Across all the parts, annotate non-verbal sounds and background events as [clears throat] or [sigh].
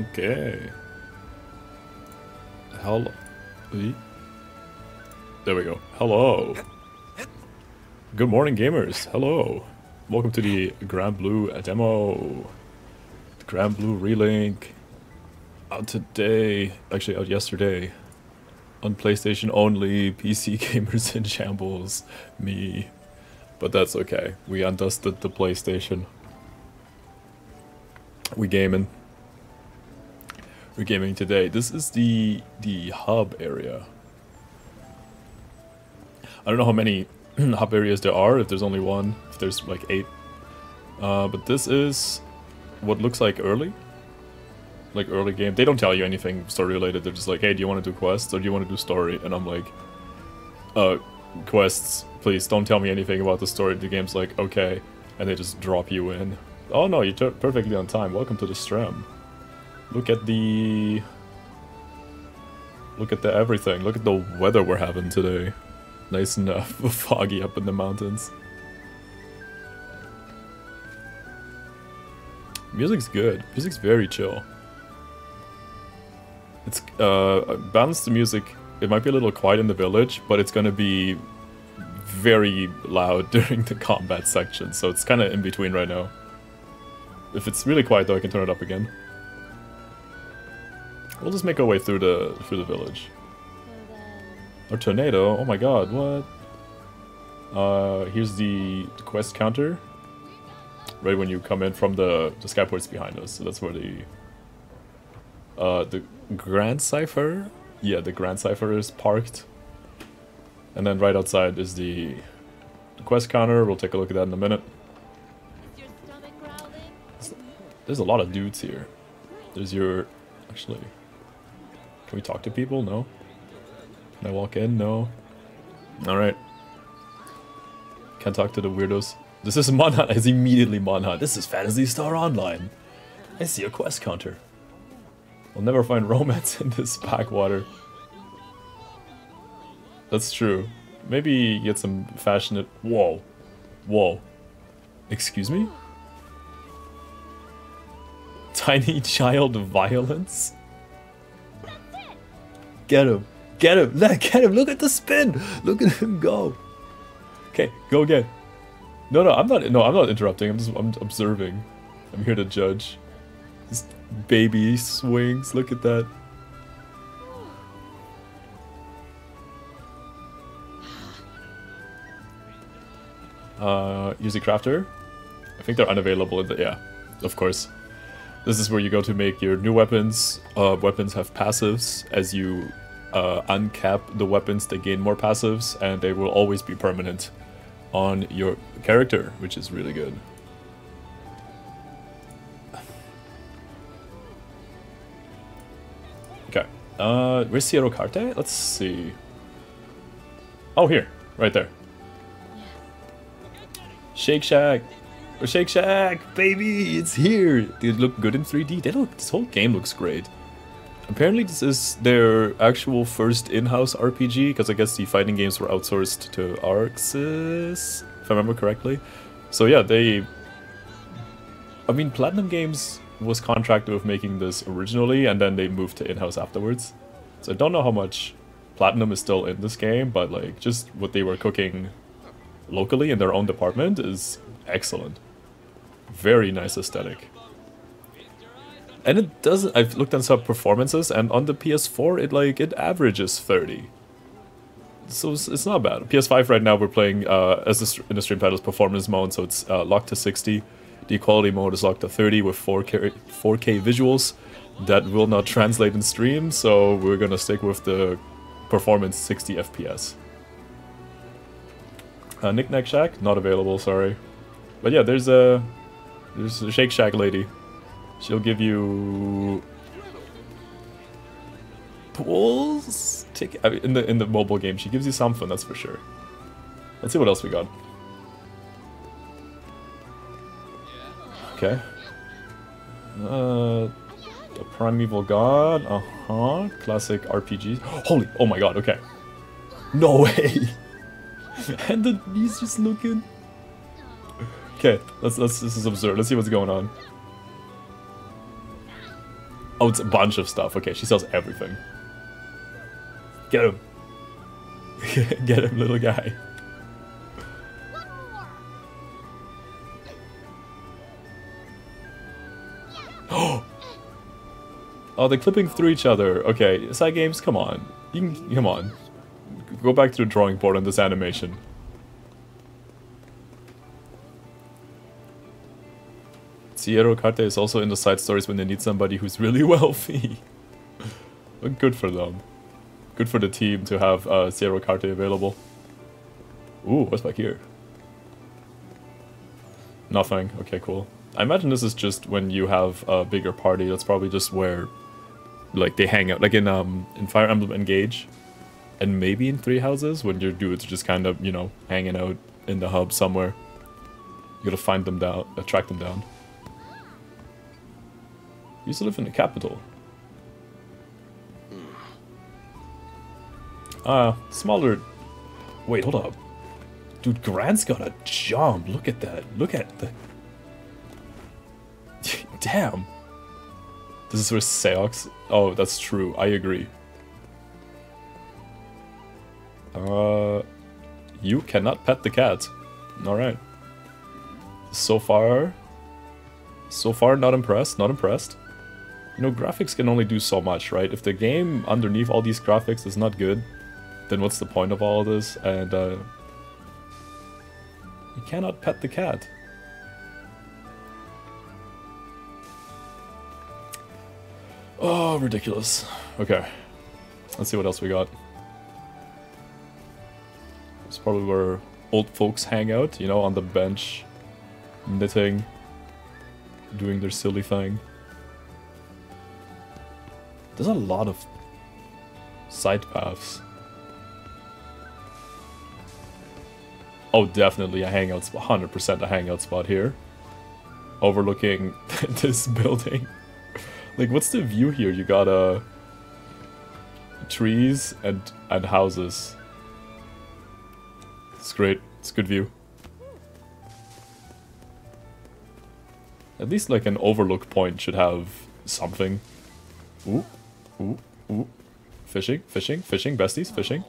Okay. Hello. There we go. Hello. Good morning, gamers. Hello. Welcome to the Granblue demo. The Granblue Relink. Out today. Actually, out yesterday. On PlayStation only. [laughs] PC gamers in shambles. Me. But that's okay. We undusted the PlayStation. We gaming. We're gaming today. This is the the hub area. I don't know how many [clears throat] hub areas there are, if there's only one, if there's like eight. Uh, but this is what looks like early. Like early game. They don't tell you anything story related. They're just like, hey, do you want to do quests or do you want to do story? And I'm like, uh, quests, please don't tell me anything about the story. The game's like, okay. And they just drop you in. Oh no, you're perfectly on time. Welcome to the stream. Look at the... Look at the everything. Look at the weather we're having today. Nice and uh, [laughs] foggy up in the mountains. Music's good. Music's very chill. It's, uh, balance the music. It might be a little quiet in the village, but it's gonna be very loud [laughs] during the combat section, so it's kind of in between right now. If it's really quiet though, I can turn it up again. We'll just make our way through the through the village. A tornado? Oh my god, what? Uh, here's the quest counter. Right when you come in from the, the skyports behind us. So that's where the... Uh, the Grandcypher? Yeah, the Grandcypher is parked. And then right outside is the, the quest counter. We'll take a look at that in a minute. There's a lot of dudes here. There's your... Actually... Can we talk to people? No. Can I walk in? No. Alright. Can't talk to the weirdos. This is [laughs] Monhut. It's immediately Monhut. This is Phantasy Star Online. I see a quest counter. I'll never find [laughs] romance in this backwater. That's true. Maybe get some fashionate... Whoa. Whoa. Excuse me? Tiny [laughs] child violence? Get him. Get him. [laughs] Get him. Look at the spin. Look at him go. Okay, go again. No, no, I'm not. No, I'm not interrupting. I'm just. I'm observing. I'm here to judge. This baby swings. Look at that. Uh, use a crafter. I think they're unavailable in the. Yeah, of course. This is where you go to make your new weapons. Uh, weapons have passives. As you uh, uncap the weapons, they gain more passives, and they will always be permanent on your character, which is really good. Okay. Uh, where's Sierokarte? Let's see. Oh, here. Right there. Shake Shack! Shake Shack, baby, it's here. They look good in 3D. They look. This whole game looks great. Apparently, this is their actual first in-house RPG because I guess the fighting games were outsourced to ArcSys, if I remember correctly. So yeah, they. I mean, Platinum Games was contracted with making this originally, and then they moved to in-house afterwards. So I don't know how much Platinum is still in this game, but like just what they were cooking locally in their own department is excellent very nice aesthetic. And it doesn't, I've looked on some performances and on the PS4 it like, it averages 30. So it's, it's not bad. PS5 right now we're playing, uh, as the, in the stream titles, performance mode, so it's uh, locked to 60. The equality mode is locked to 30 with 4K, 4K visuals. That will not translate in stream, so we're gonna stick with the performance 60 FPS. Uh, Knick Shack, not available, sorry. But yeah, there's a there's a Shake Shack lady. She'll give you pulls ticket I mean, in the in the mobile game. She gives you something, that's for sure. Let's see what else we got. Okay. Uh, the Primeval God. Uh huh. Classic RPG. [gasps] Holy! Oh my God. Okay. No [laughs] way. and the, he's just looking. Okay, let's let's this is absurd. Let's see what's going on. Oh, it's a bunch of stuff. Okay, she sells everything. Get him. [laughs] Get him, little guy. Oh! [gasps] Oh, they're clipping through each other. Okay, side games, come on. You can, come on. Go back to the drawing board on this animation. Sierokarte is also in the side stories when they need somebody who's really [laughs] wealthy. good for them. Good for the team to have uh, Sierokarte available. Ooh, what's back here? Nothing. Okay, cool. I imagine this is just when you have a bigger party. That's probably just where, like, they hang out. Like in um in Fire Emblem Engage, and maybe in Three Houses when your dudes are just kind of you know hanging out in the hub somewhere. You gotta find them down, attract them down. You used to live in the capital. Ah, uh, smaller. Wait, hold up. Dude, Grant's got a jump. Look at that. Look at the... [laughs] Damn. This is where Seox... Oh, that's true. I agree. Uh... You cannot pet the cat. Alright. So far... So far, not impressed. Not impressed. You know, graphics can only do so much, right? If the game underneath all these graphics is not good, then what's the point of all of this? And, uh... You cannot pet the cat. Oh, ridiculous. Okay. Let's see what else we got. It's probably where old folks hang out, you know, on the bench, knitting, doing their silly thing. There's a lot of side paths. Oh, definitely a hangout spot. 100% a hangout spot here. Overlooking [laughs] this building. like, what's the view here? You got uh, trees and, and houses. It's great. It's a good view. At least like an overlook point should have something. Ooh. Ooh, ooh. Fishing, fishing, fishing, besties, fishing.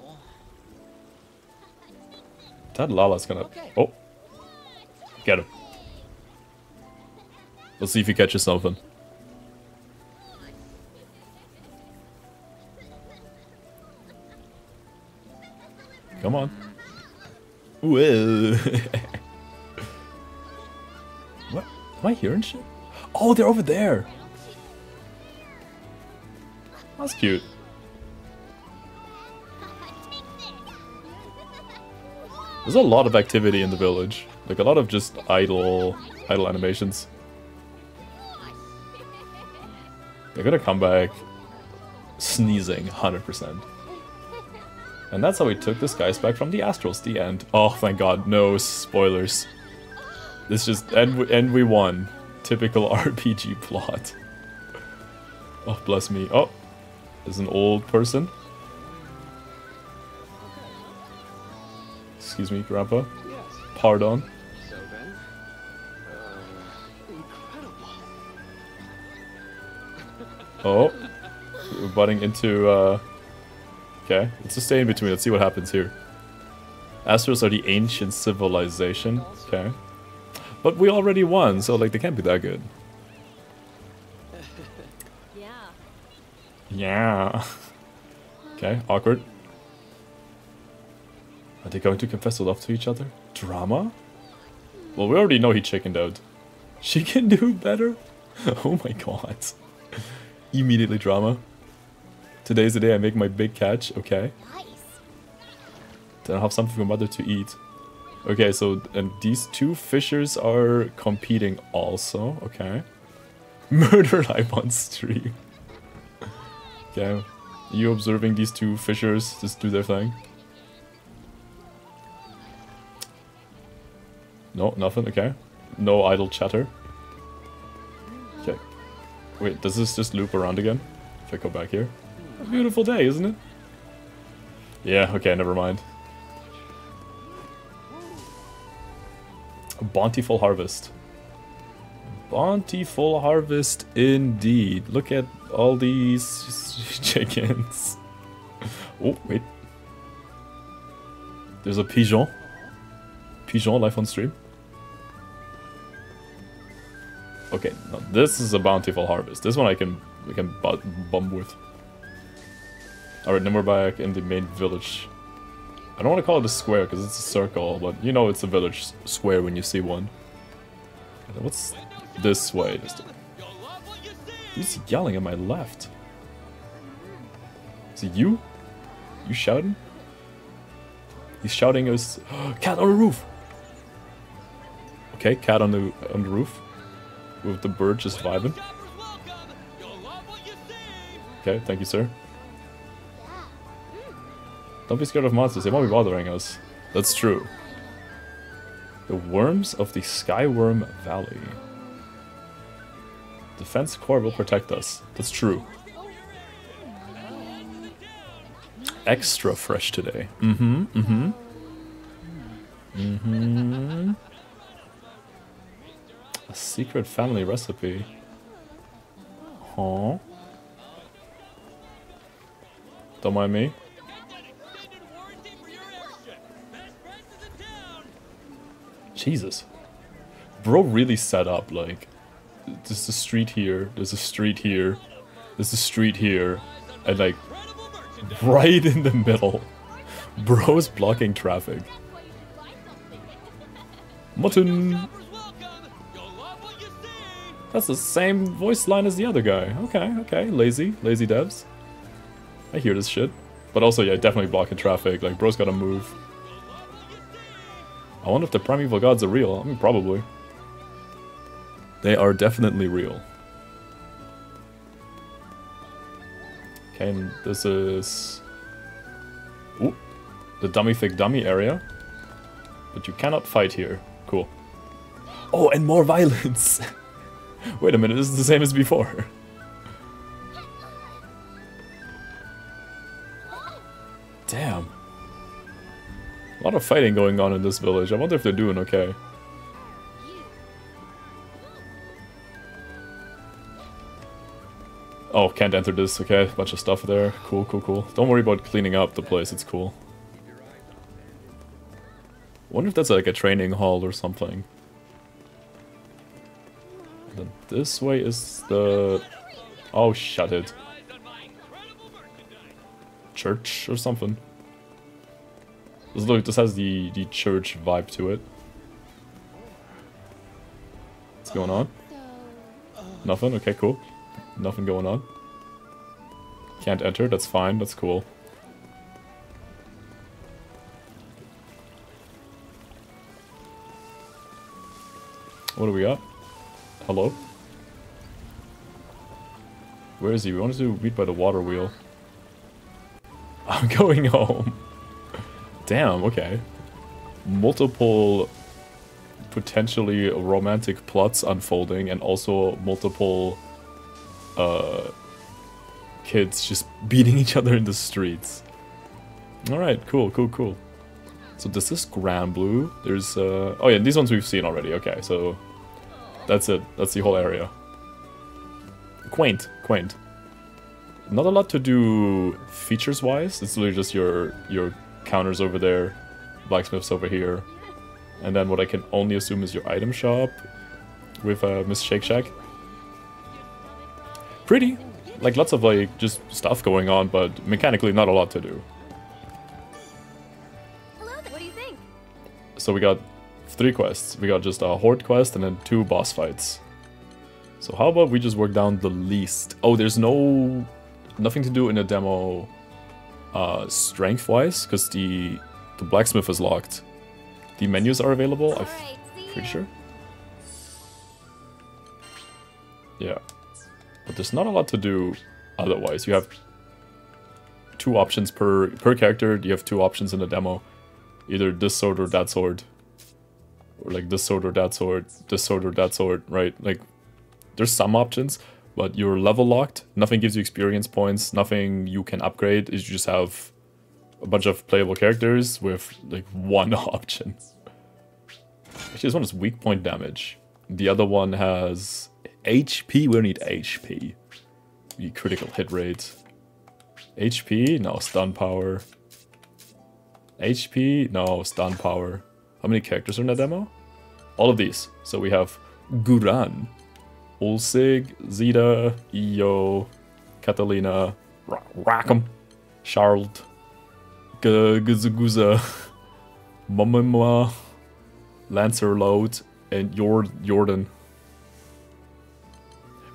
That Lala's gonna... Oh. Get him. Let's see if he catches something. Come on. Whoa. Eh. [laughs] what? Am I hearing shit? Oh, they're over there. That's cute. There's a lot of activity in the village. Like a lot of just idle, idle animations. They're gonna come back sneezing 100%. And that's how we took the skies back from the Astrals, the end. Oh, thank god, no spoilers. This just, and, and we won. Typical [laughs] RPG plot. Oh, bless me. Oh, is an old person. Excuse me, Grandpa. Pardon. Oh, [laughs] we're butting into. Uh... Okay, let's just stay in between. Let's see what happens here. Astrals are the ancient civilization. Okay, but we already won, so like they can't be that good. Yeah. okay, awkward. Are they going to confess their love to each other? Drama? Well, we already know he chickened out. She can do better? [laughs] oh my god. Immediately drama. Today's the day I make my big catch. Okay. Then I'll have something for mother to eat. Okay, so and these two fishers are competing also. Okay. [laughs] Murder live on stream. Okay. You observing these two fishers just do their thing? No, nothing, okay. No idle chatter. Okay. Wait, does this just loop around again? If I go back here? A beautiful day, isn't it? Yeah, okay, never mind. A bountiful harvest. Bountiful harvest indeed. Look at all these [laughs] chickens. Oh, wait. There's a pigeon. Pigeon life on stream. Okay, now this is a bountiful harvest. This one I can we can bump with. Alright, now we're back in the main village. I don't want to call it a square because it's a circle, but you know it's a village square when you see one. What's this way? Who's yelling at my left? Is it you? You shouting? He's shouting us [gasps] cat on the roof. Okay, cat on the on the roof with the bird just vibing. Okay, thank you, sir. Don't be scared of monsters, they won't be bothering us. That's true. The worms of the Skyworm Valley. Defense Corps will protect us. That's true. Extra fresh today. Mm-hmm, mm-hmm. Mm-hmm. A secret family recipe. Huh? Don't mind me. Jesus. Bro really set up, like, there's a street here, there's a street here, there's a street here, and like, right in the middle, [laughs] bro's blocking traffic. Mutton! That's the same voice line as the other guy. Okay, okay, lazy, lazy devs. I hear this shit. But also, yeah, definitely blocking traffic, like, bro's gotta move. I wonder if the primeval gods are real. I mean, probably. They are definitely real. Okay, and this is... Ooh, the dummy thick dummy area. But you cannot fight here. Cool. Oh, and more [laughs] violence! Wait a minute, this is the same as before. Damn. A lot of fighting going on in this village. I wonder if they're doing okay. Oh, can't enter this. Okay, bunch of stuff there. Cool, cool, cool. Don't worry about cleaning up the place. It's cool. wonder if that's like a training hall or something. And then this way is the... Oh, shut it. Church or something. This, look, this has the, the church vibe to it. What's going on? Nothing? Okay, cool. Nothing going on. Can't enter, that's fine, that's cool. What do we got? Hello? Where is he? We want to meet by the water wheel. [laughs] I'm going home. [laughs] Damn, okay. Multiple potentially romantic plots unfolding and also multiple uh, kids just beating each other in the streets. Alright, cool, cool, cool. So this is Granblue. There's, uh... Oh yeah, these ones we've seen already. Okay, so... That's it. That's the whole area. Quaint, quaint. Not a lot to do features-wise. It's literally just your, your counters over there, blacksmiths over here, and then what I can only assume is your item shop with uh, Miss Shake Shack. Pretty. Like lots of like just stuff going on, but mechanically not a lot to do. Hello, what do you think? So we got three quests. We got just a horde quest and then two boss fights. So how about we just work down the least? Oh, there's no nothing to do in the demo uh, strength-wise, because the, the blacksmith is locked. The menus are available, I'm pretty sure. Yeah. But there's not a lot to do otherwise. You have two options per, per character, you have two options in the demo. Either this sword or that sword. Or like this sword or that sword, this sword or that sword, right? Like, there's some options, but you're level locked. Nothing gives you experience points. Nothing you can upgrade. Is you just have a bunch of playable characters with like [laughs] one option. Actually, this one has weak point damage. The other one has HP. We don't need HP. the critical hit rate. HP? No, stun power. HP? No, stun power. How many characters are in that demo? All of these. So we have Guran, Ulsig, Zeta, Io, Katalina, Rackam, Charles, Guzaguza, Lancer Load, and Jordan.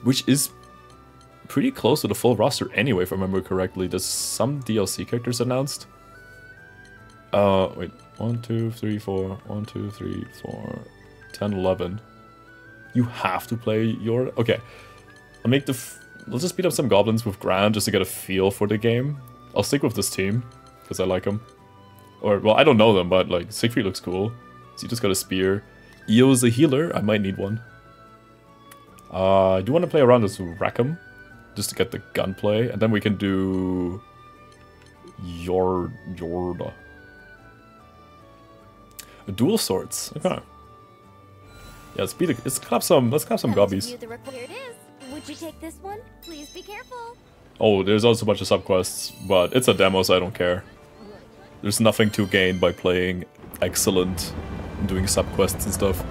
Which is pretty close to the full roster anyway, if I remember correctly. There's some DLC characters announced. Uh, wait. 1, 2, 3, 4, 1, 2, 3, 4, 10, 11. You have to play your... Okay. I'll make the... Let's just beat up some goblins with Grand just to get a feel for the game. I'll stick with this team, because I like them. Or, well, I don't know them, but, like, Siegfried looks cool. So you just got a spear. Io's a healer. I might need one. Uh, do you want to play around with Rackam? Just to get the gunplay. And then we can do... Your... Yorda. Dual swords. Okay. Yeah, let's beat it. Let's clap some. Let's clap some gobbies. Would you take this one? Please be careful. Oh, there's also a bunch of subquests, but it's a demo, so I don't care. There's nothing to gain by playing excellent and doing subquests and stuff.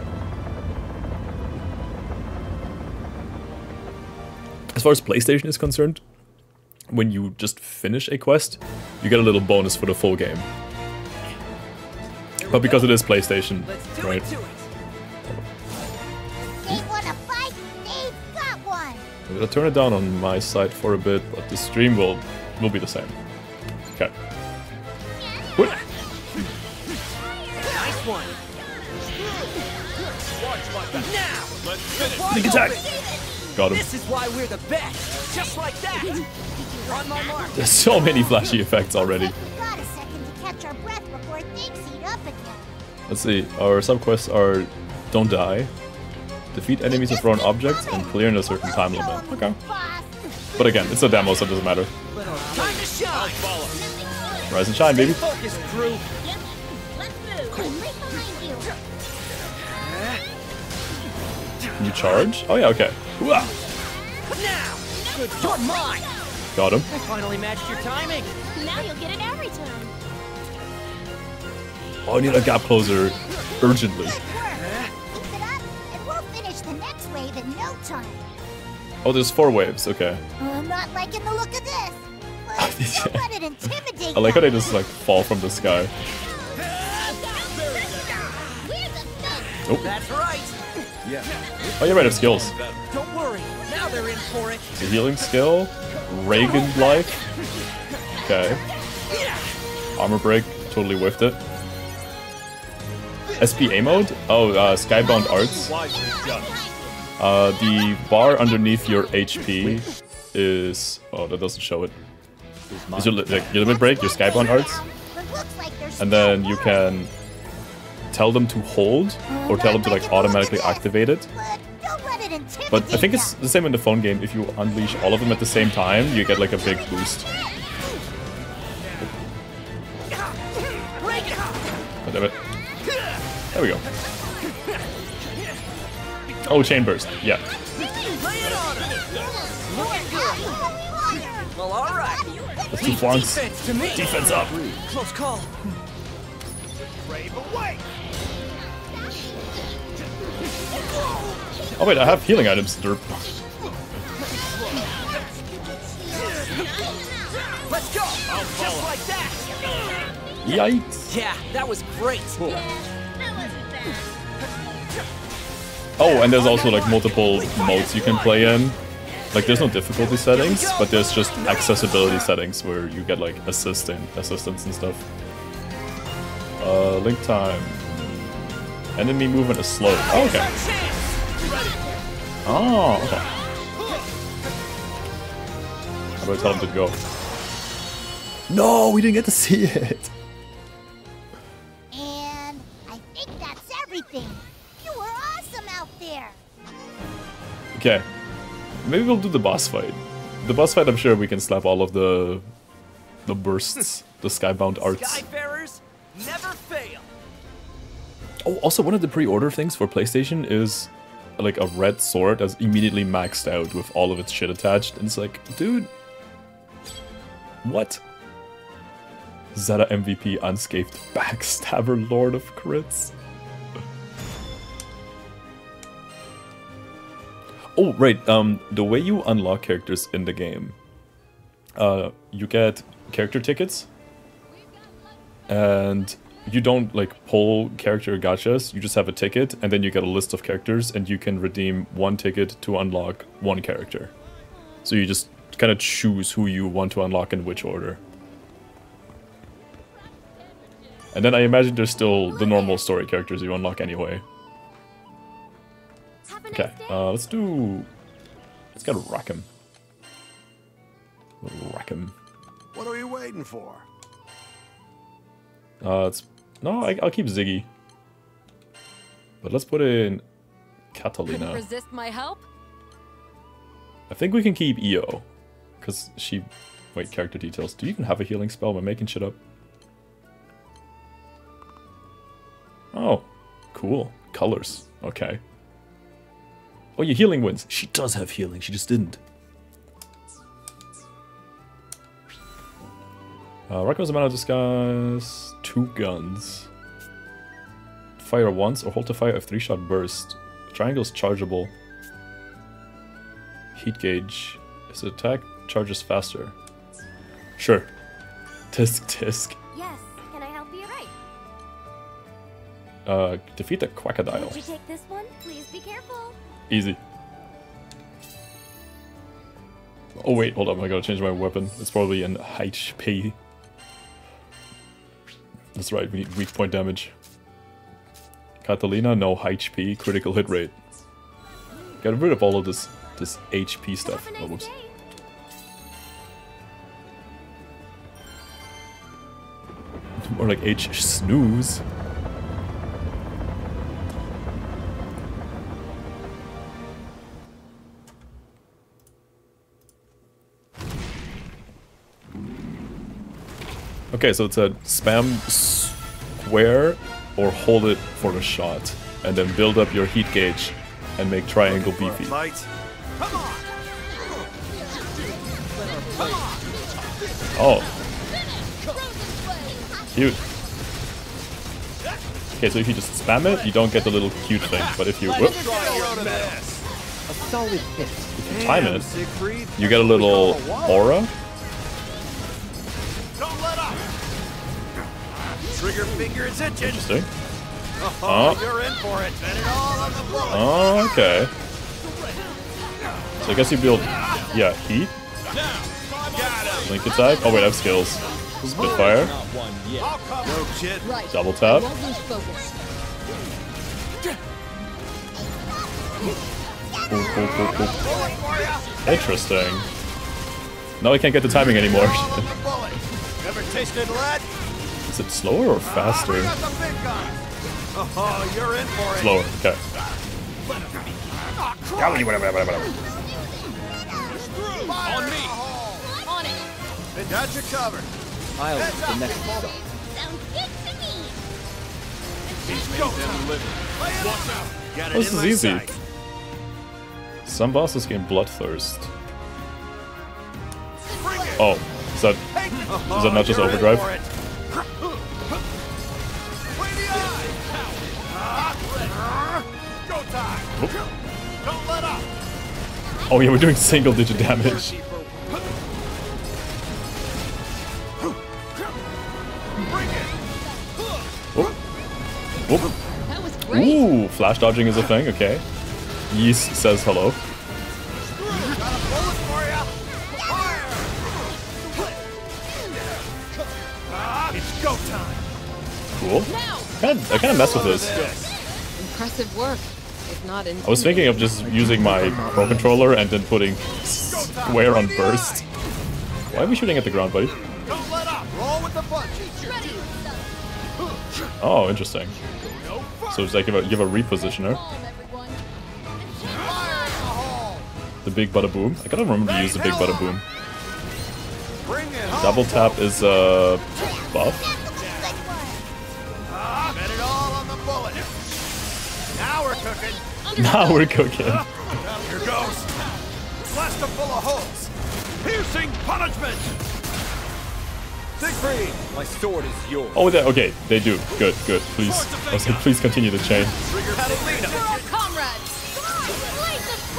As far as PlayStation is concerned, when you just finish a quest, you get a little bonus for the full game. But because it is PlayStation, right? I'm gonna turn it down on my side for a bit, but the stream will will be the same. Okay. What? Nice one. Sneak attack. Got him. This is why we're the best. Just like that. [laughs] On my mark. There's so many flashy effects already. Let's see, our subquests are don't die, defeat enemies with thrown objects, and clear in a certain time limit. Okay. But again, it's a demo, so it doesn't matter. Rise and shine, baby. You charge? Oh yeah, okay. Got him. I finally matched your timing. Now you'll get it every time. Oh, I need a gap closer urgently. Oh, there's four waves. Okay. I'm not liking the look of this. [laughs] I like how they just like fall from the sky. Oh. That's right. Yeah. Oh, you're right. Have skills. Don't worry. Now they're in for it. The healing skill. Reagan life. Okay. Armor break. Totally whiffed it. SPA mode? Oh, uh, Skybound Arts. Uh, the bar underneath your HP is... Oh, that doesn't show it. Is your, like, your limit break, your Skybound Arts. And then you can tell them to hold, or tell them to like automatically activate it. But I think it's the same in the phone game. If you unleash all of them at the same time, you get like a big boost. Oh, damn it. There we go. Oh, chain burst. Yeah. Well, all right. Let's do flanks. Defense, Defense up. Close call. Oh wait, I have healing items. Derp. Let's go. Just like that. Yikes. Yeah, that was great. Yeah. Oh, and there's also like multiple modes you can play in. Like there's no difficulty settings, but there's just accessibility settings where you get like assisting assistance and stuff. Uh, link time. Enemy movement is slow. Oh, okay. Oh, okay. How do I tell him to go? No, we didn't get to see it. Okay. Maybe we'll do the boss fight. The boss fight, I'm sure we can slap all of the the bursts, the skybound arts. Skyfarers never fail. Oh, also one of the pre-order things for PlayStation is like a red sword that's immediately maxed out with all of its shit attached, and it's like, dude, what? Zeta MVP unscathed backstabber lord of crits. [laughs] Oh, right, um, the way you unlock characters in the game, uh, you get character tickets, and you don't, like, pull character gachas, you just have a ticket, and then you get a list of characters, and you can redeem one ticket to unlock one character. So you just kind of choose who you want to unlock in which order. And then I imagine there's still the normal story characters you unlock anyway. Okay, uh, let's do... Let's get Rackam. Rackam. What are you waiting for? Uh, it's... No, I, I'll keep Ziggy. But let's put in Couldn't Katalina. resist my help? I think we can keep Io. Because she... Wait, character details. Do you even have a healing spell? Am I making shit up? Oh, cool. Colors. Okay. Oh, your healing wins. She does have healing. She just didn't. Uh, Rocco's a man of disguise. Two guns. Fire once or hold to fire a three-shot burst. Triangle's chargeable. Heat gauge. His attack charges faster. Sure. Tisk tisk. Yes, can I help you? Right. Uh, defeat the Quackadile. Would you take this one? Please be careful. Easy. Oh wait, hold up, I gotta change my weapon. It's probably an HP. That's right, we need weak point damage. Katalina, no HP, critical hit rate. Get rid of all of this this HP stuff. Oh, whoops. day. More like H snooze. Okay, so it's a spam square or hold it for a shot, and then build up your heat gauge and make triangle For a beefy. Fight. Come on! Oh. Cute. Okay, so if you just spam it, you don't get the little cute thing, but if you whoop, A solid hit. if you time it, you get a little aura. Trigger finger is itching. Interesting. Oh, Oh. you're in for it. Bet it all on the bullet. Oh, okay. So I guess you build, yeah, heat, link attack. Oh wait, I have skills. Spitfire, No shit. Right. double tap. Boop. Bullet for ya. Interesting. Now I can't get the timing anymore. All on the bullet. Ever tasted lead? Is it slower or faster? got the big guns. Oh, you're in for it. Slower, okay. On me. On it. They got you covered. I'll Heads the next people. Sounds good to me. Go time. Lay it out. Got it This is easy. sight. Some bosses gain Bloodthirst. Oh, is that. Is that not just overdrive? For it. Way the eye. Go time. Don't let up. Oh yeah, we're doing single digit damage. Bring it. Whoop. Whoop. That was great. Ooh, flash dodging is a thing, okay. Yeast says hello. Cool. Kind of, I kind of mess with this. Impressive work. If not in. I was thinking of just using my Pro Controller and then putting square on burst. Why are we shooting at the ground, buddy? Don't let up. Roll with the punches. Oh, interesting. So it's like you have a, you a repositioner, everyone. Fire in the big bada boom. I gotta remember to use the big bada boom. Bring it home. Double tap is uh, buff. [laughs] Now we're cooking. Here goes. Blast them full of holes. Piercing punishment. Siegfried, my sword is yours. Oh, they, okay, they do. Good, good. Please, I was like, please continue the chain. Trigger Katalina. For our comrades! Light the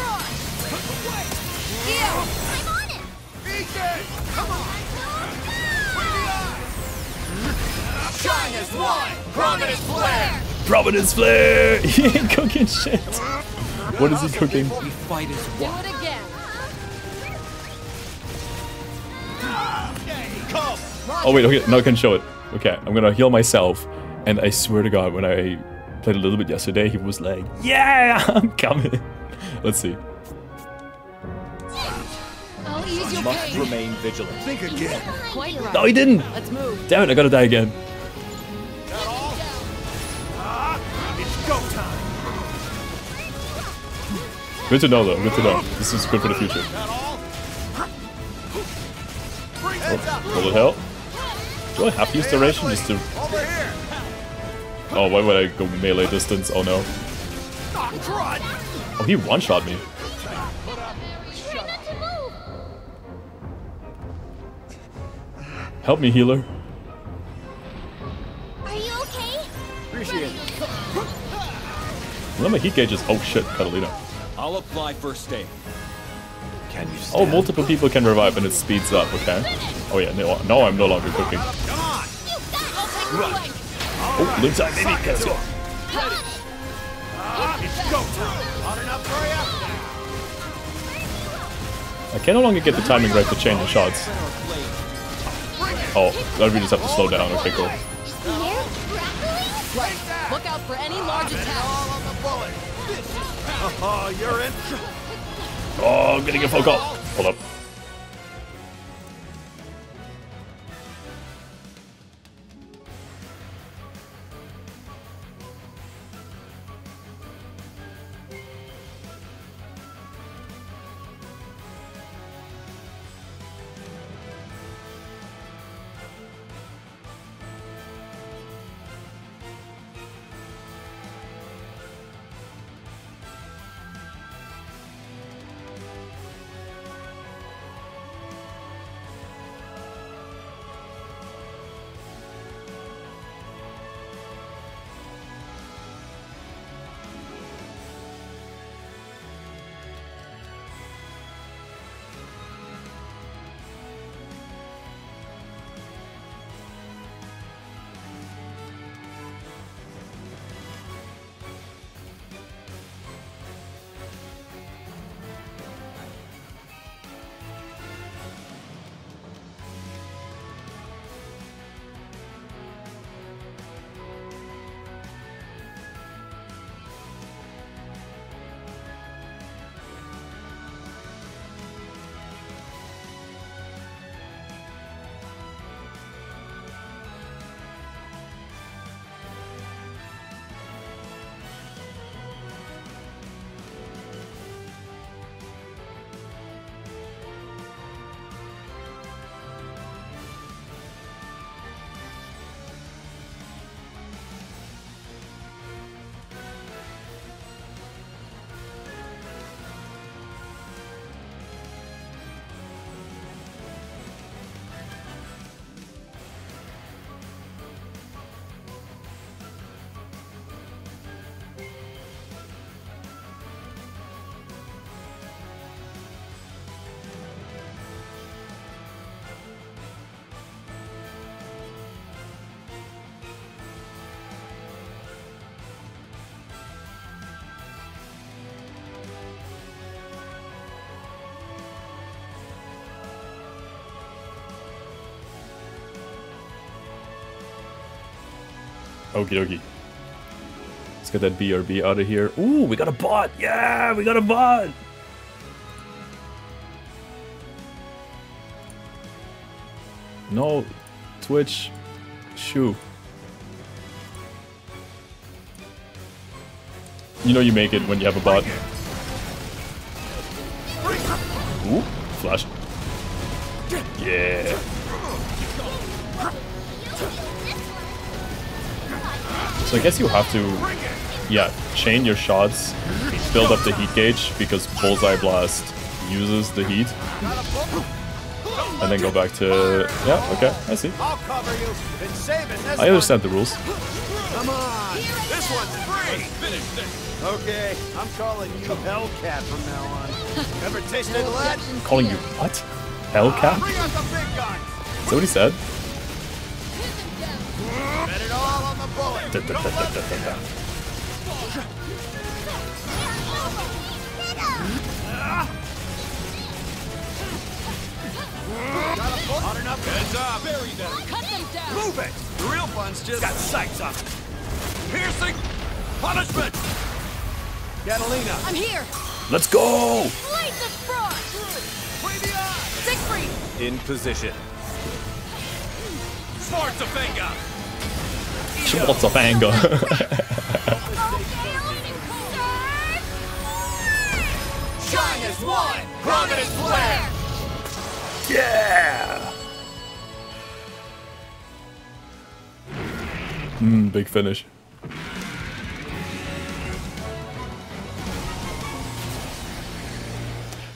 Shine as one. Prominent flare. Providence flare. [laughs] He ain't cooking shit. What is he cooking? We fight as Do one. it again! Oh wait, okay, now I can show it. Okay, I'm gonna heal myself, and I swear to God, when I played a little bit yesterday, he was like, "Yeah, [laughs] I'm coming." Let's see. I'll ease your Must pain. remain vigilant. Think again. Right. No, he didn't. Let's move. Damn it, I gotta die again. Good to know, though. Good to know. This is good for the future. That all? Bring. Will it help? Do I have to use duration just to? Oh, why would I go melee distance? Oh no. Oh, he one-shot me. Try not to move! Help me, healer. Are you okay? Appreciate it. Well, my heat gauge is. Oh shit, Katalina. I'll apply first aid. Can you Oh, multiple people can revive and it speeds up. Okay. Oh yeah, no, no I'm no longer cooking. Come on. I'll take your leg. Oh, look time, baby. Let's. It's go time. Hot enough for you? I can no longer get the timing right to change the shots. Oh, now we just have to slow down. Okay, cool. Here? Broccoli? Right. Look out for any large attacks. [laughs] you're in. Oh, I'm getting a phone call. Hold up. Okie dokie. Let's get that BRB out of here. Ooh, we got a bot. Yeah, we got a bot. No, Twitch, shoo. You know you make it when you have a bot. Ooh, flash. Yeah. So I guess you have to yeah, chain your shots, build up the heat gauge because Bullseye Blast uses the heat, and then go back to yeah. Okay, I see. I'll cover you and save it. This I understand the rules. Come on. This one's free. Finish this. Okay, I'm calling you Hellcat from now on. Ever tasted lead? Calling you what? Hellcat? Bring out the big guns. Is that what he said? Da, da, da, da, da, da. Hot enough. Heads up. Bury them. Cut them down. Move it. The real fun's just got sights on it. Piercing punishment. Katalina. I'm here. Let's go! Light the front! Free the eye. Siegfried. In position. Swords of Venga. What's up, anger? Shine as one. Prominent flare. yeah! Mmm, big finish.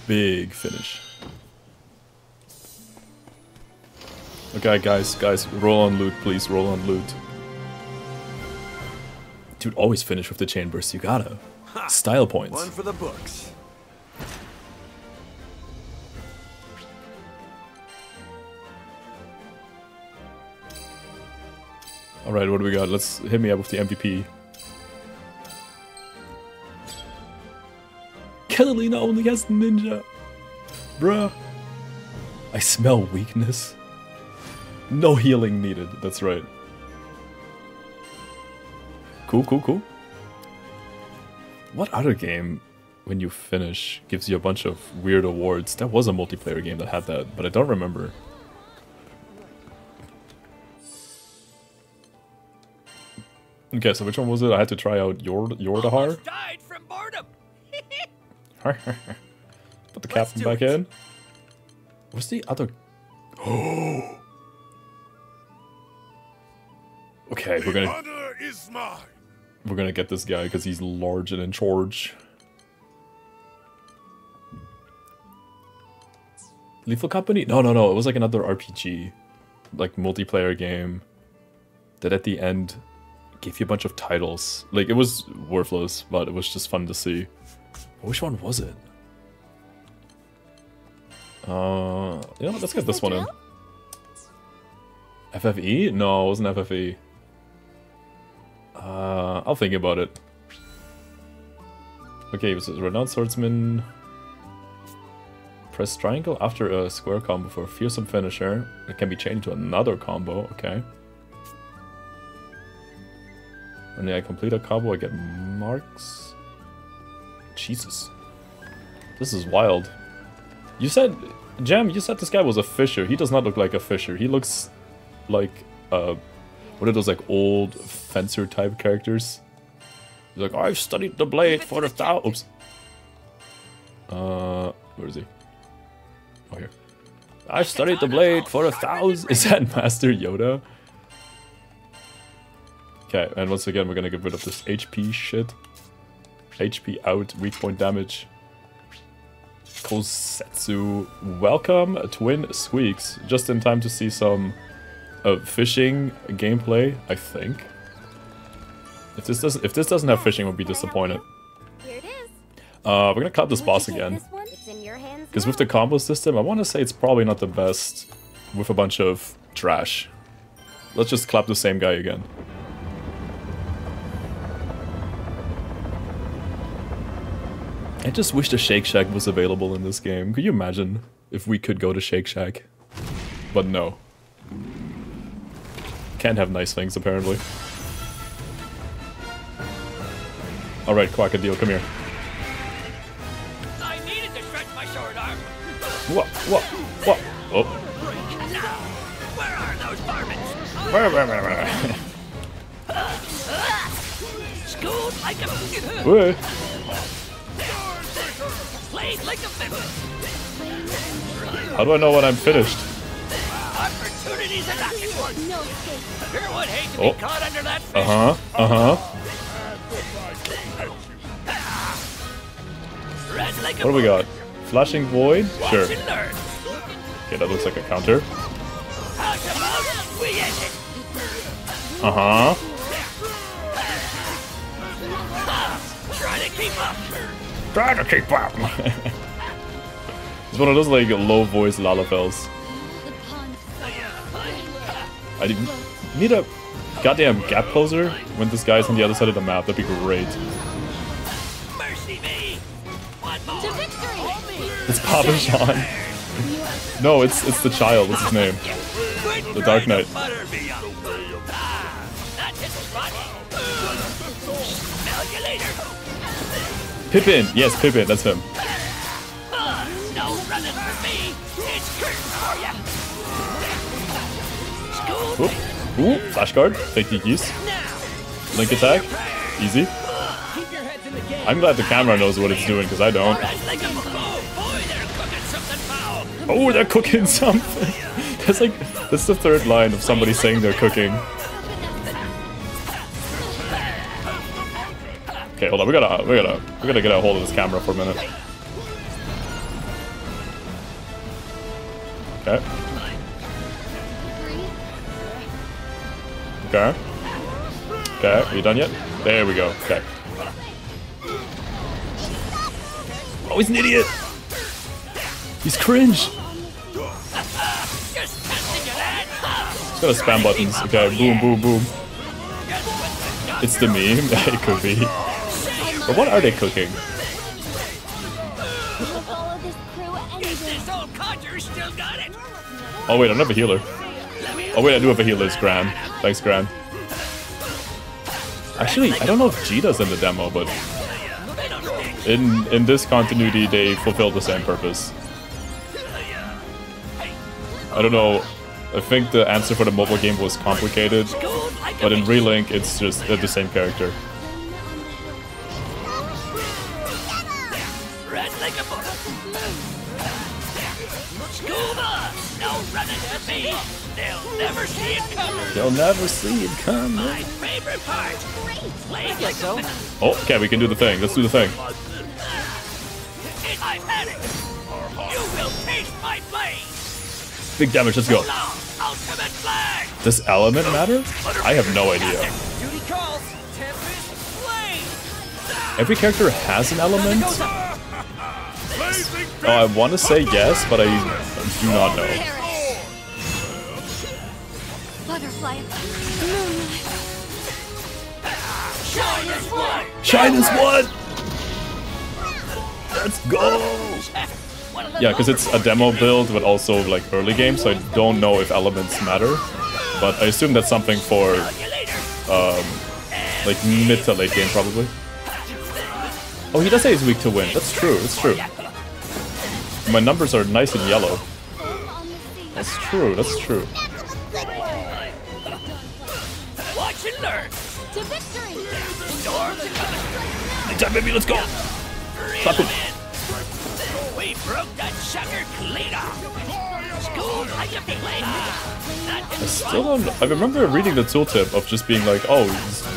Big finish. Okay, guys, guys, roll on loot, please, roll on loot. Dude, always finish with the chain burst, you gotta. Style points. One for the books. Alright, what do we got? Let's hit me up with the MVP. Katalina only has ninja. Bruh. I smell weakness. No healing needed, that's right. Cool, cool, cool. What other game, when you finish, gives you a bunch of weird awards? That was a multiplayer game that had that, but I don't remember. Okay, so which one was it? I had to try out Yor Yodarha. Died from boredom. [laughs] Put the captain back it. in. What's the other? Oh. [gasps] okay, we're gonna Honor is mine. We're gonna get this guy because he's large and in charge. Lethal Company? No, no, no. It was like another RPG, like multiplayer game. That at the end gave you a bunch of titles. Like it was worthless, but it was just fun to see. Which one was it? Uh, yeah, let's get this one in. FFE? No, it wasn't FFE. I'll think about it. Okay, is Renowned Swordsman. Press triangle after a square combo for a fearsome finisher. It can be changed to another combo, okay. When I complete a combo, I get marks. Jesus. This is wild. You said, Jam, you said this guy was a fisher. He does not look like a fisher. He looks like, uh, what are those, like, old fencer type characters? He's like, I've studied the blade for a thou- Oops. Uh, where is he? Oh, here. I've studied the blade for a thousand. Is that [laughs] Master Yoda? Okay, and once again, we're gonna get rid of this HP shit. HP out, weak point damage. Kosetsu, welcome, Twin Squeaks. Just in time to see some uh, fishing gameplay, I think. If this doesn't, if this doesn't have fishing, we'll be disappointed. Here it is. Uh, we're gonna clap this boss again. This one? It's in your hands Because with the combo system, I want to say it's probably not the best with a bunch of trash. Let's just clap the same guy again. I just wish the Shake Shack was available in this game. Could you imagine if we could go to Shake Shack? But no. Can't have nice things, apparently. Alright, Quackadeel, come here. I needed to stretch my short arm. What? What? What? Oh. Where are those varmints? Where, where, where, where? Schooled like a Where? played like a member. How do I know when I'm finished? You. No escape. Sure would hate to Oh. be caught under that fish. Uh huh. Uh huh. What do we got? Flashing Void? Sure. Okay, that looks like a counter. Uh-huh. Try to keep up! [laughs] it's one of those like low voice Lalafels. I need a goddamn gap closer when this guy's on the other side of the map. That'd be great. To victory! It's Papa Sean. No, it's it's the child. What's his name? The Dark Knight. Pippin. Yes, Pippin. That's him. Oop. Ooh, flash guard. Fake DQs. Link attack. Easy. I'm glad the camera knows what it's doing because I don't. Oh, they're cooking [laughs] something. That's like that's the third line of somebody saying they're cooking. Okay, hold on. We gotta we gotta we gotta get a hold of this camera for a minute. Okay. Okay. Okay, are you done yet? There we go. Okay. Oh, he's an idiot! He's cringe! Just gotta spam buttons. Okay, boom, boom, boom. It's the meme. it could be. But what are they cooking? We'll follow this crew anyway. Oh wait, I'm not a healer. Oh wait, I do have a healer. It's Gran. Thanks, Gran. Actually, I don't know if Djeeta's in the demo, but in in this continuity, they fulfill the same purpose. I don't know. I think the answer for the mobile game was complicated, but in Relink, it's just the same character. They'll never see it coming. I guess so. Oh, okay, we can do the thing. Let's do the thing. Big damage, let's go. Does element matter? I have no idea. Duty calls. Tempest Flame. Every character has an element? Oh, I want to say yes, but I do not know. Butterfly. Moonlight. Shine is one! Let's go! Yeah, because it's a demo build, but also like early game, so I don't know if elements matter. But I assume that's something for um, like mid to late game, probably. Oh, he does say he's weak to wind. That's true. That's true. My numbers are nice and yellow. On the. That's true. That's true. Learn. To victory. Time, baby, let's go. Clap him. We broke that sucker clean off. School like a play. I still don't. I remember reading the tooltip of just being like, oh,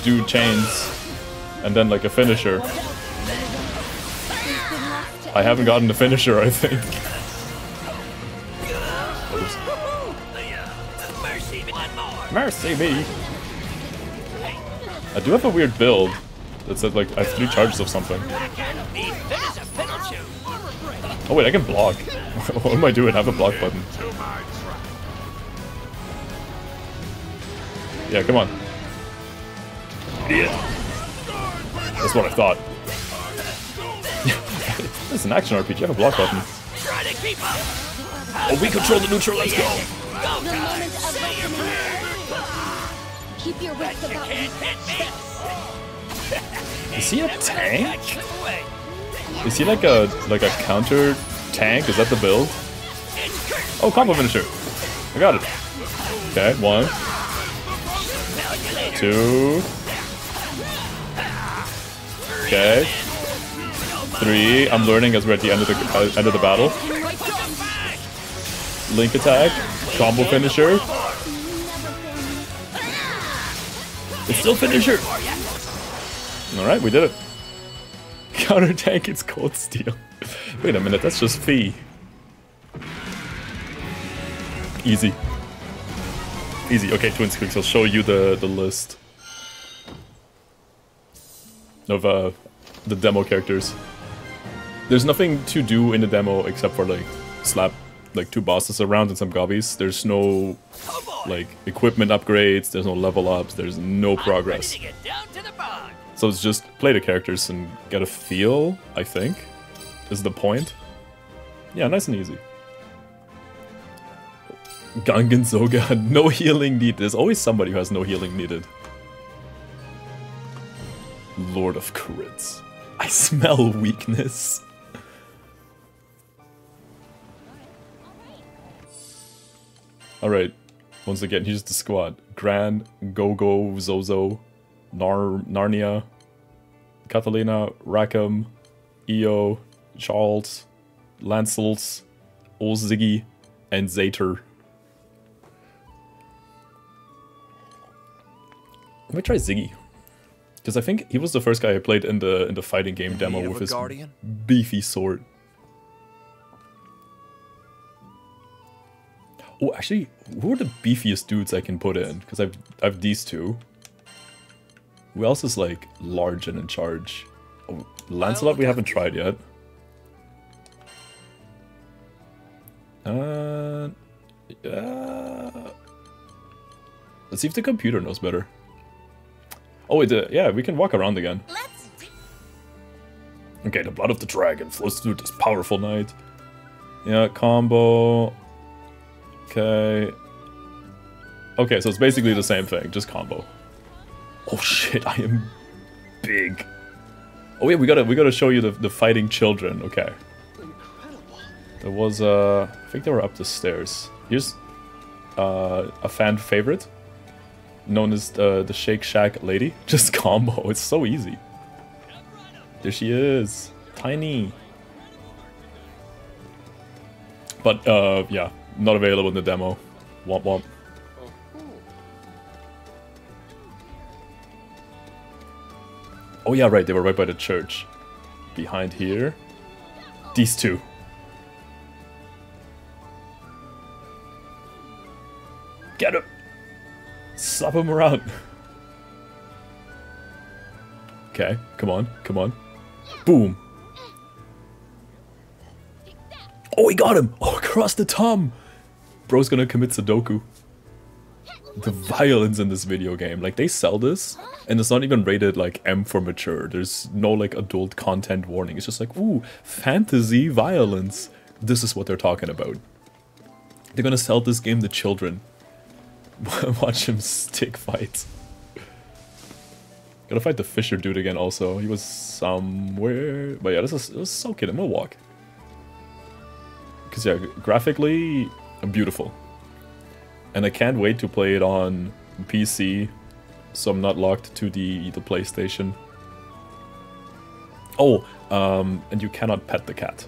do chains, and then like a finisher. I haven't gotten the finisher, I think. Oops. Mercy, one more. Mercy me. I do have a weird build. That said like I have three charges of something. Be fit as a fiddle shoe. Oh wait, I can block. [laughs] what am I doing? I have a block button. Yeah, come on. Idiot. That's what I thought. [laughs] It's an action RPG. I have a block button. Try to keep up. Oh, we control the neutral. Let's go. Keep your wits about you. Can't hit me. [laughs] Is he a tank? Is he like a like a counter tank? Is that the build? Oh, combo finisher. I got it. Okay, one, two. Okay, three. I'm learning as we're at the end of the uh, end of the battle. Link attack, combo finisher. Still finisher. Alright, we did it. [laughs] Counter tank, it's cold steel. [laughs] Wait a minute, that's just fee. Easy. Easy. Okay, Twin Squeaks, I'll show you the, the list of uh, the demo characters. There's nothing to do in the demo except for like slap like two bosses around and some gobbies. There's no like equipment upgrades, there's no level ups, there's no progress. So it's just play the characters and get a feel, I think, is the point. Yeah, nice and easy. Ghandagoza, [laughs] no healing needed. There's always somebody who has no healing needed. Lord of crits. I smell weakness. Alright, once again, here's the squad. Gran, Gogo, Zozo, Nar Narmaya, Katalina, Rackam, Io, Charles, Lancels, Oziggy, and Zater. Let me try Ziggy. Because I think he was the first guy I played in the in the fighting game demo with his guardian? beefy sword. Oh, actually, who are the beefiest dudes I can put in? Because I've I've these two. Who else is like large and in charge? Oh, Lancelot we haven't tried yet. Uh, uh, let's see if the computer knows better. Oh wait, uh, yeah, we can walk around again. Okay, the blood of the dragon flows through this powerful knight. Yeah, combo. Okay. Okay, so it's basically the same thing, just combo. Oh shit, I am big. Oh yeah, we gotta we gotta show you the the fighting children. Okay. Incredible. There was uh, I think they were up the stairs. Here's uh, a fan favorite, known as the the Shake Shack lady. [laughs] Just combo. It's so easy. There she is. Tiny. But, uh, yeah. Not available in the demo. Womp womp. Oh yeah, right. They were right by the church. Behind here. These two. Get him! Slap him around. Okay, come on, come on. Boom. Oh, he got him! Oh, across the tom! Bro's gonna commit Sudoku. The violence in this video game. Like, they sell this, and it's not even rated, like, M for mature. There's no, like, adult content warning. It's just like, ooh, fantasy violence. This is what they're talking about. They're gonna sell this game to children. [laughs] Watch him stick fight. [laughs] Gotta fight the Fisher dude again also. He was somewhere... But yeah, this is, this is so kid. I'm gonna walk. Because yeah, graphically, beautiful. And I can't wait to play it on PC, so I'm not locked to the, the PlayStation. Oh, um, and you cannot pet the cat.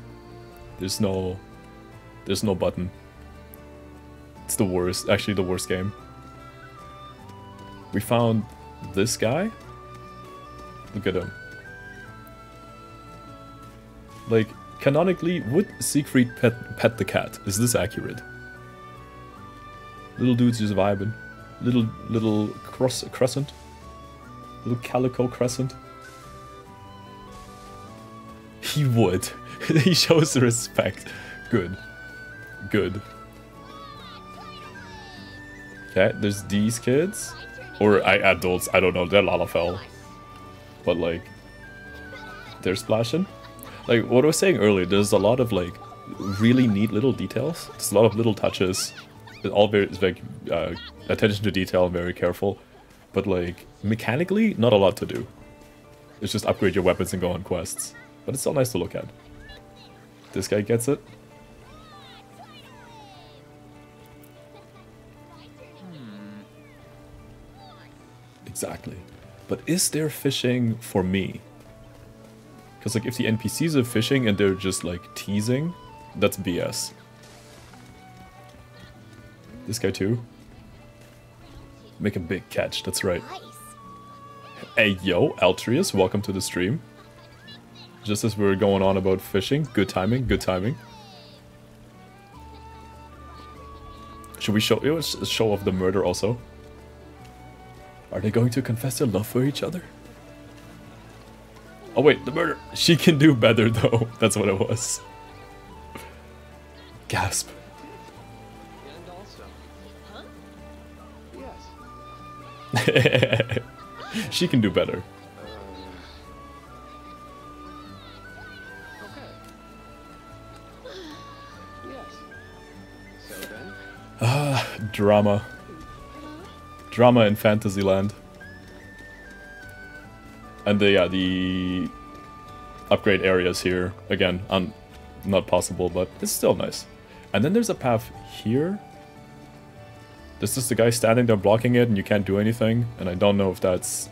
There's no... There's no button. It's the worst, actually the worst game. We found this guy. Look at him. Like, canonically, would Siegfried pet, pet the cat? Is this accurate? Little dude's just vibing. Little, little cross crescent. Little calico crescent. He would. [laughs] he shows respect. Good. Good. Okay, there's these kids. Or I, adults, I don't know, they're Lalafell. But like, they're splashing. Like, what I was saying earlier, there's a lot of like, really neat little details. There's a lot of little touches. All very, it's like, uh, attention to detail, and very careful. But like, mechanically, not a lot to do. It's just upgrade your weapons and go on quests. But it's still nice to look at. This guy gets it. Exactly. But is there fishing for me? Because like if the NPCs are fishing and they're just like teasing, that's BS. This guy too? Make a big catch, that's right. Hey yo, Altrius, welcome to the stream. Just as we were going on about fishing, good timing, good timing. Should we show you a show of the murder also? Are they going to confess their love for each other? Oh wait, the murder. She can do better though. [laughs] That's what it was. Gasp. [laughs] she can do better. Okay. Yes. So then, Drama. Drama in Fantasyland. And the yeah, the upgrade areas here again, un not possible, but it's still nice. And then there's a path here. This is the guy standing there blocking it, and you can't do anything. And I don't know if that's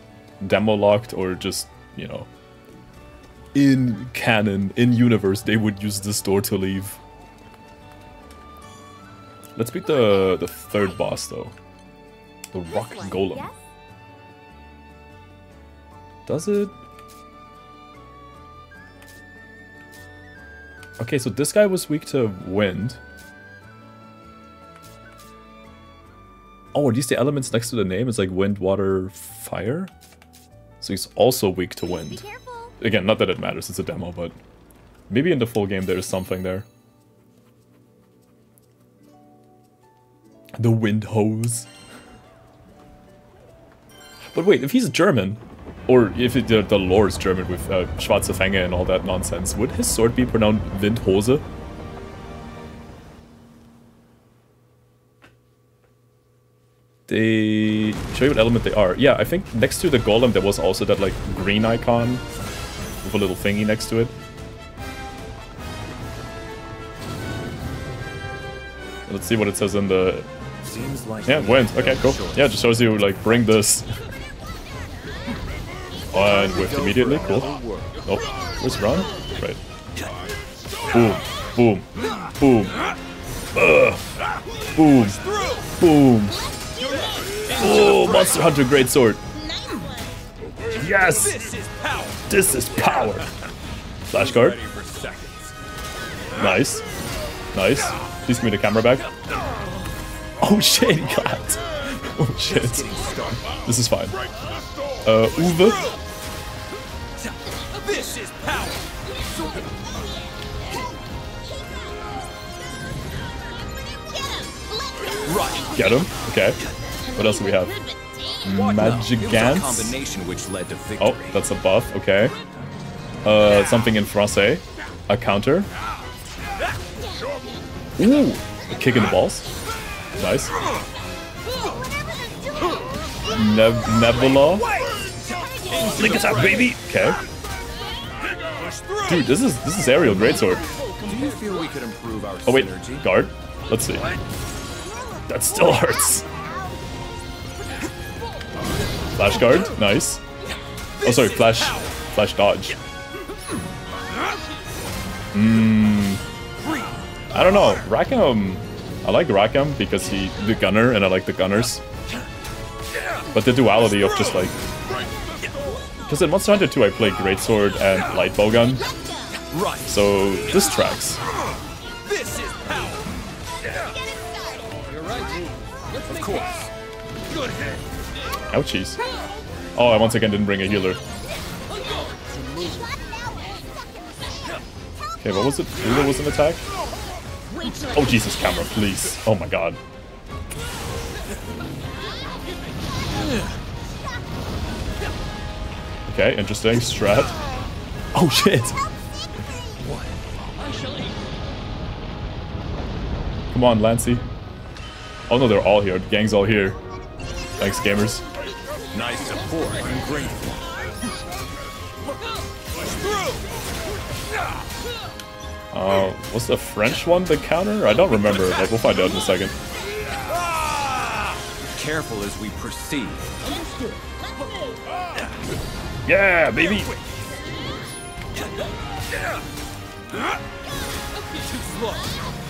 demo locked or just you know in canon, in universe, they would use this door to leave. Let's beat the the third boss though. The rock golem. Does it? Okay, so this guy was weak to wind. Oh, are these the elements next to the name? It's like wind, water, fire? So he's also weak to wind. Again, not that it matters, it's a demo, but maybe in the full game there's something there. The wind hose. But wait, if he's German, or if it, the, the lore is German with uh, Schwarze Fänge and all that nonsense, would his sword be pronounced Windhose? They show you what element they are. Yeah, I think next to the golem there was also that like green icon with a little thingy next to it. Let's see what it says in the Seems like yeah, wind. Okay, cool. Yeah, just shows you like bring this. And whiffed immediately. Cool. Oh, where's Ron? Right. Boom, boom, boom. Ugh. Boom, boom. Oh, Monster Hunter Great Sword. Yes, This is power. this is power. Flash guard. Ready for seconds. Nice. Nice. Please give me the camera back. Oh shit, he got. Oh shit. This is fine. Uh, Uwe. This is power. Right. Get him. Okay. What else do we have? It was combination which led to victory. Oh, that's a buff. Okay. Uh, something in Francais. A counter. Ooh. A kick in the balls. Nice. Neb Nebula. Lick it up, baby. Okay. Dude, this is this is aerial greatsword. Do you feel we could improve our Oh wait, synergy? guard. Let's see. That still hurts. Flash guard, nice. Oh sorry, flash, flash dodge. Hmm. I don't know. Rackam. I like Rackam because he the gunner, and I like the gunners. But the duality of just like. Because in Monster Hunter 2 I played Greatsword and Light Bowgun, Right. so this tracks. This is power. you're right, Of course. Ouchies. Oh, I once again didn't bring a healer. Okay, what was it? Healer was an attack? Oh, Jesus, camera, please. Oh my god. Okay, interesting. Strat. Oh shit! Come on, Lancy. Oh no, they're all here. The gang's all here. Thanks, gamers. Nice support. I'm grateful. Push through. Uh, what's the French one, the counter? I don't remember. Like, we'll find out in a second. Careful as we proceed. Yeah, baby!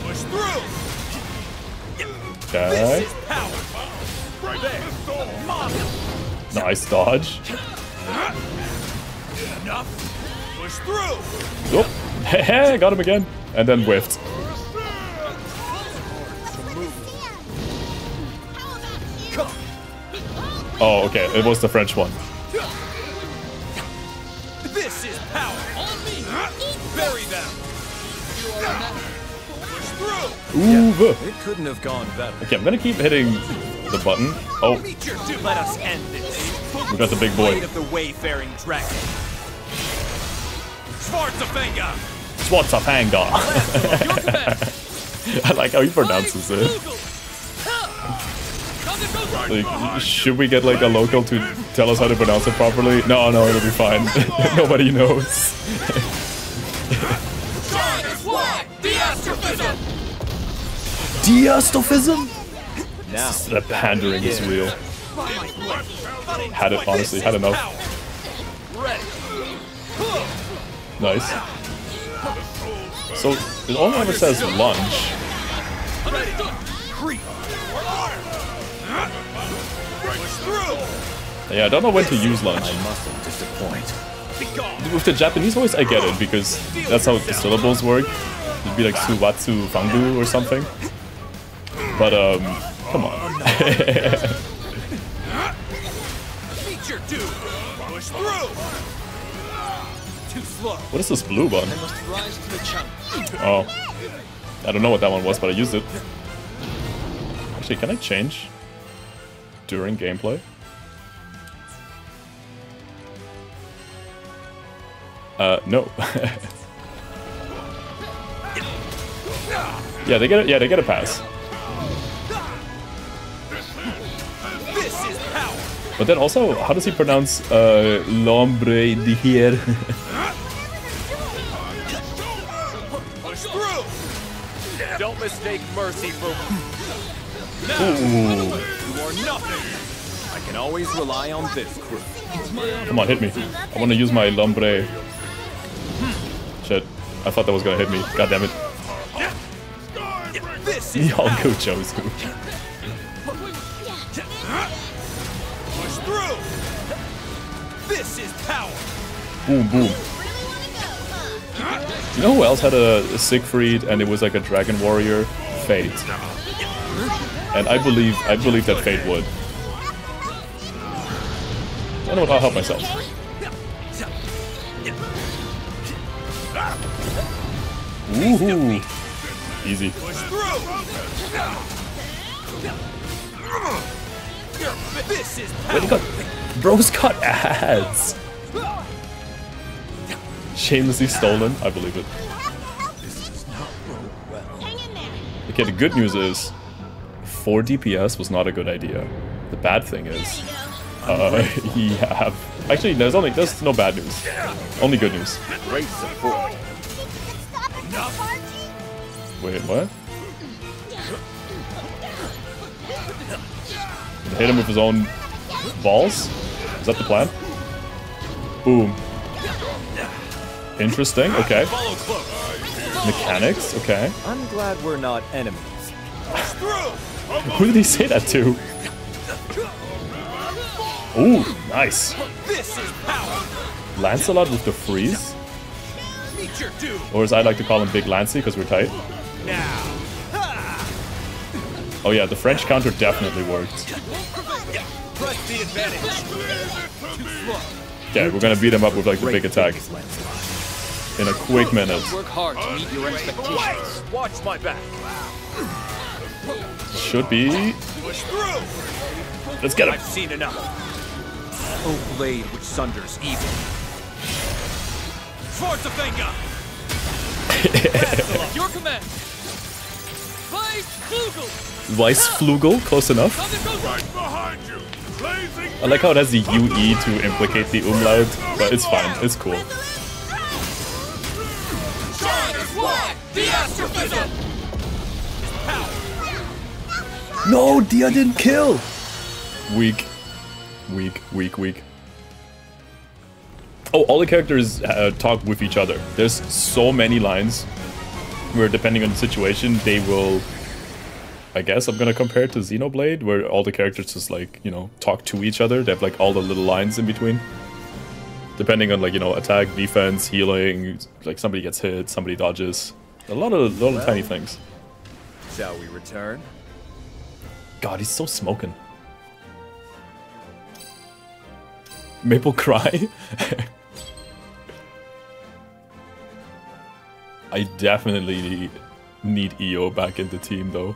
Push through. This Okay. is power. Right there. Nice dodge. Enough. Push through. Oh, hey, got him again. And then whiffed. Oh, okay, it was the French one. This is power. On me. Bury them. Push through. Ooh. It couldn't have gone better. Okay, I'm gonna keep hitting the button. Oh, Meet your. Let us end this. we got the big boy. Blade of the wayfaring dragon. Schwarzafenga. Schwarzafanga. [laughs] I like how he pronounces it. Like, should we get like a local to tell us how to pronounce it properly? No, no, it'll be fine. [laughs] Nobody knows. Diastrophism? Diastrophism? Now, The pandering is real. Had it, honestly, had enough. Nice. So, it only ever says lunge. Yeah, I don't know when to use lunge. I mustn't disappoint. With the Japanese voice, I get it, because that's how the syllables work. It'd be like Suwatsu Fangu or something. But, um, come on. Your doom. Push through. Too slow. What is this blue one? Oh. I don't know what that one was, but I used it. Actually, can I change during gameplay? Uh, no. [laughs] yeah, they get it. Yeah, they get a pass. But then also, how does he pronounce uh, l'ombre de hier? Don't mistake mercy for Ooh. you are nothing. I can always rely on this crew. Come on, hit me. I want to use my lombre. Shit. I thought that was gonna hit me. God damn it. Y'all go, Josu. Push through. This is power. Boom, boom. You know who else had a Siegfried and it was like a Dragon Warrior? Fate. And I believe I believe that Fate would. I don't know what, I'll help myself. Woohoo! Easy. Wait, got, bro's got ads. Shamelessly stolen. I believe it. Hang in there. Okay, the good news is 4 DPS was not a good idea. The bad thing is, uh, [laughs] he have actually there's only there's no bad news, only good news. Great support. Stop it, Archie. Wait, what? Hit him with his own balls? Is that the plan? Boom. Interesting. Okay. Mechanics. Okay. I'm glad we're not enemies. [laughs] Who did he say that to? Ooh, nice. This is power. Lancelot with the freeze, Meet your doom. or as I like to call him, Big Lancy, because we're tight. Now. Oh yeah, the French counter definitely worked. Press the advantage. Too slow. Okay, we're gonna beat him up with like the big attack in a quick minute. Work hard to meet your expectations. Watch my back. Should be. Let's get him. I've seen enough. O blade which sunders evil. Schwarzafenga. [laughs] Your command. Vice Flugel. Weissflugel, close enough. Right behind you. Blazing. I like how it has the UE to implicate the umlaut, but it's fine. It's cool. No, Dia didn't kill. Weak, weak, weak, weak. Oh, all the characters uh, talk with each other. There's so many lines where, depending on the situation, they will. I guess I'm gonna compare it to Xenoblade, where all the characters just like you know talk to each other. They have like all the little lines in between. depending on like you know attack, defense, healing. Like somebody gets hit, somebody dodges. A lot of lot of tiny things. Shall we return? God, he's so smoking. Maple cry. [laughs] I definitely need, need Io back in the team though.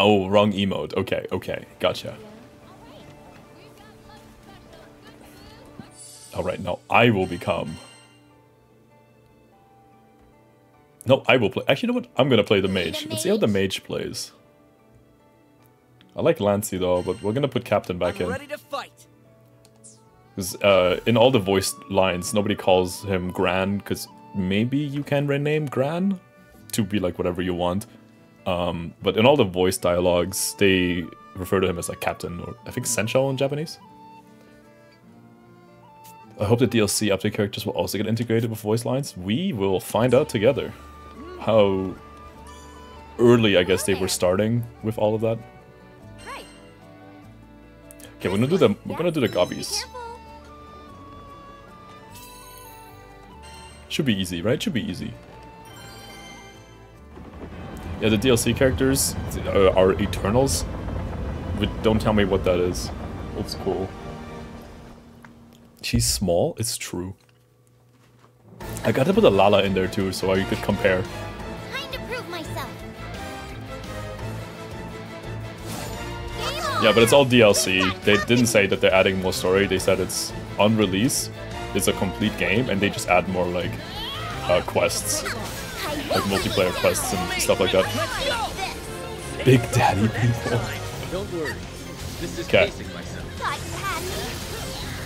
Oh, wrong emote. Okay, okay, gotcha. Alright, now I will become... No, I will play... Actually, you know what? I'm gonna play the mage. Let's see how the mage plays. I like Lancy though, but we're gonna put Captain back in. Ready to fight. Because uh, in all the voice lines, nobody calls him Gran, because maybe you can rename Gran to be like whatever you want. Um, but in all the voice dialogues, they refer to him as like Captain, or I think Senshou in Japanese. I hope the DLC update characters will also get integrated with voice lines. We will find out together how early I guess they were starting with all of that. Okay, we're gonna do the we're gonna do the gobbies. Should be easy, right? Should be easy. Yeah, the DLC characters uh, are Eternals. But don't tell me what that is. It's cool. She's small, it's true. I gotta put a Lala in there too, so you could compare. Time to prove myself. Yeah, but it's all DLC. They didn't say that they're adding more story. They said it's on release. It's a complete game, and they just add more like uh, quests, like multiplayer quests and stuff like that. Big Daddy people. Don't worry. This is 'Kay. pacing myself. Thought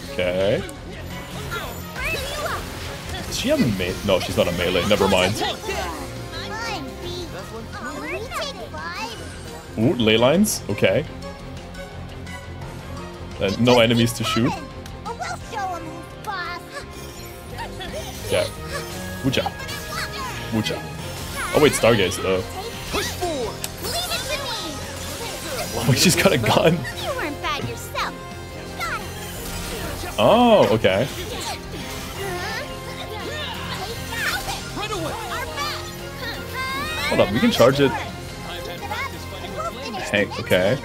you. Okay. You. Is she a melee? No, she's not a melee. Never mind. Fine, B. Oh, we take five. Ooh, ley lines. Okay. And no enemies to shoot. But we'll show 'em who's boss. Okay. Wucha. Wucha. Oh wait, Stargaze though. Push forward. Leave it. Oh, [laughs] she's got a gun. You weren't bad yourself. Got. Oh, okay. Run. Hold up, we can charge it. Hey, okay.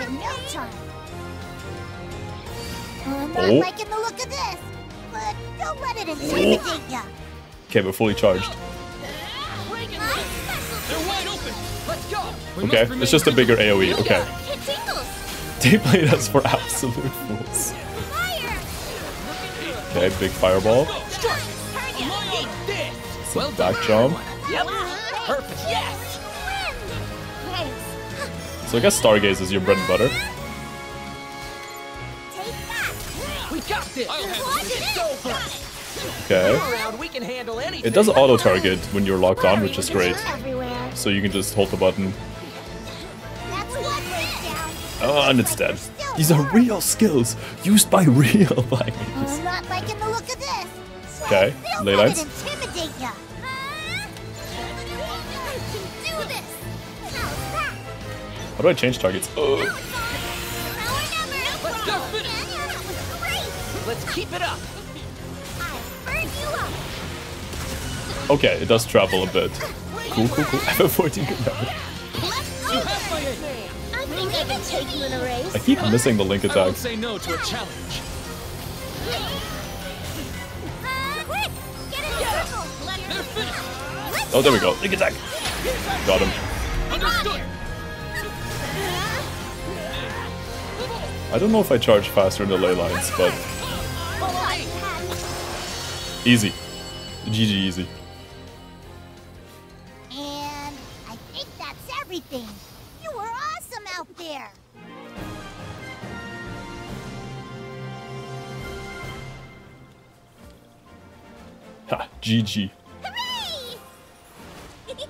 Oh. not liking the look of this, but don't let it intimidate oh. ya. Okay, we're fully charged. They're wide open. Let's go. We Okay, it's just a bigger AoE. Okay. They played us for absolute fools. Okay, big fireball. Turn Some back jump. Yep. Perfect. Yes. Thanks. So I guess Stargaze is your bread and butter. Take that. We got this. I'll Watch have it. Go first. Okay. Around, we can handle anything. It does auto target when you're locked on, which is great. So you can just hold the button. That's one breakdown. Oh, and it's dead. These are real skills used by real players. I'm not liking the look of this. So Okay, don't ley lines. it intimidate ya. I can do this. How's that? How do I change targets? Oh, Now or never. Let's go finish. That was great. Let's keep it up. Okay, it does travel a bit. Cool, cool, cool. [laughs] I have a 14 good damage. You have my aim. I think I can take you in a race. I keep missing the link attack. say no to a challenge. Uh, quick, get in the circle. They're finished. Let's Oh, there we go. Link attack. Got him. I don't know if I charge faster in the ley lines, but easy. GG easy. And I think that's everything. You were awesome out there. Ha, GG. Hooray! [laughs]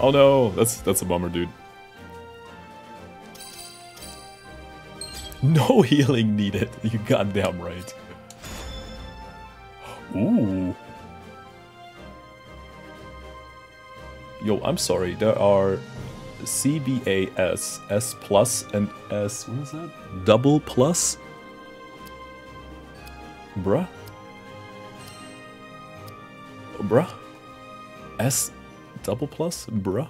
Oh no, that's that's a bummer, dude. No [laughs] healing needed. You goddamn right. Ooh. Yo, I'm sorry. There are CBAS, S plus, and S. What is that? Double plus Bruh? Bruh? S double plus? Bruh?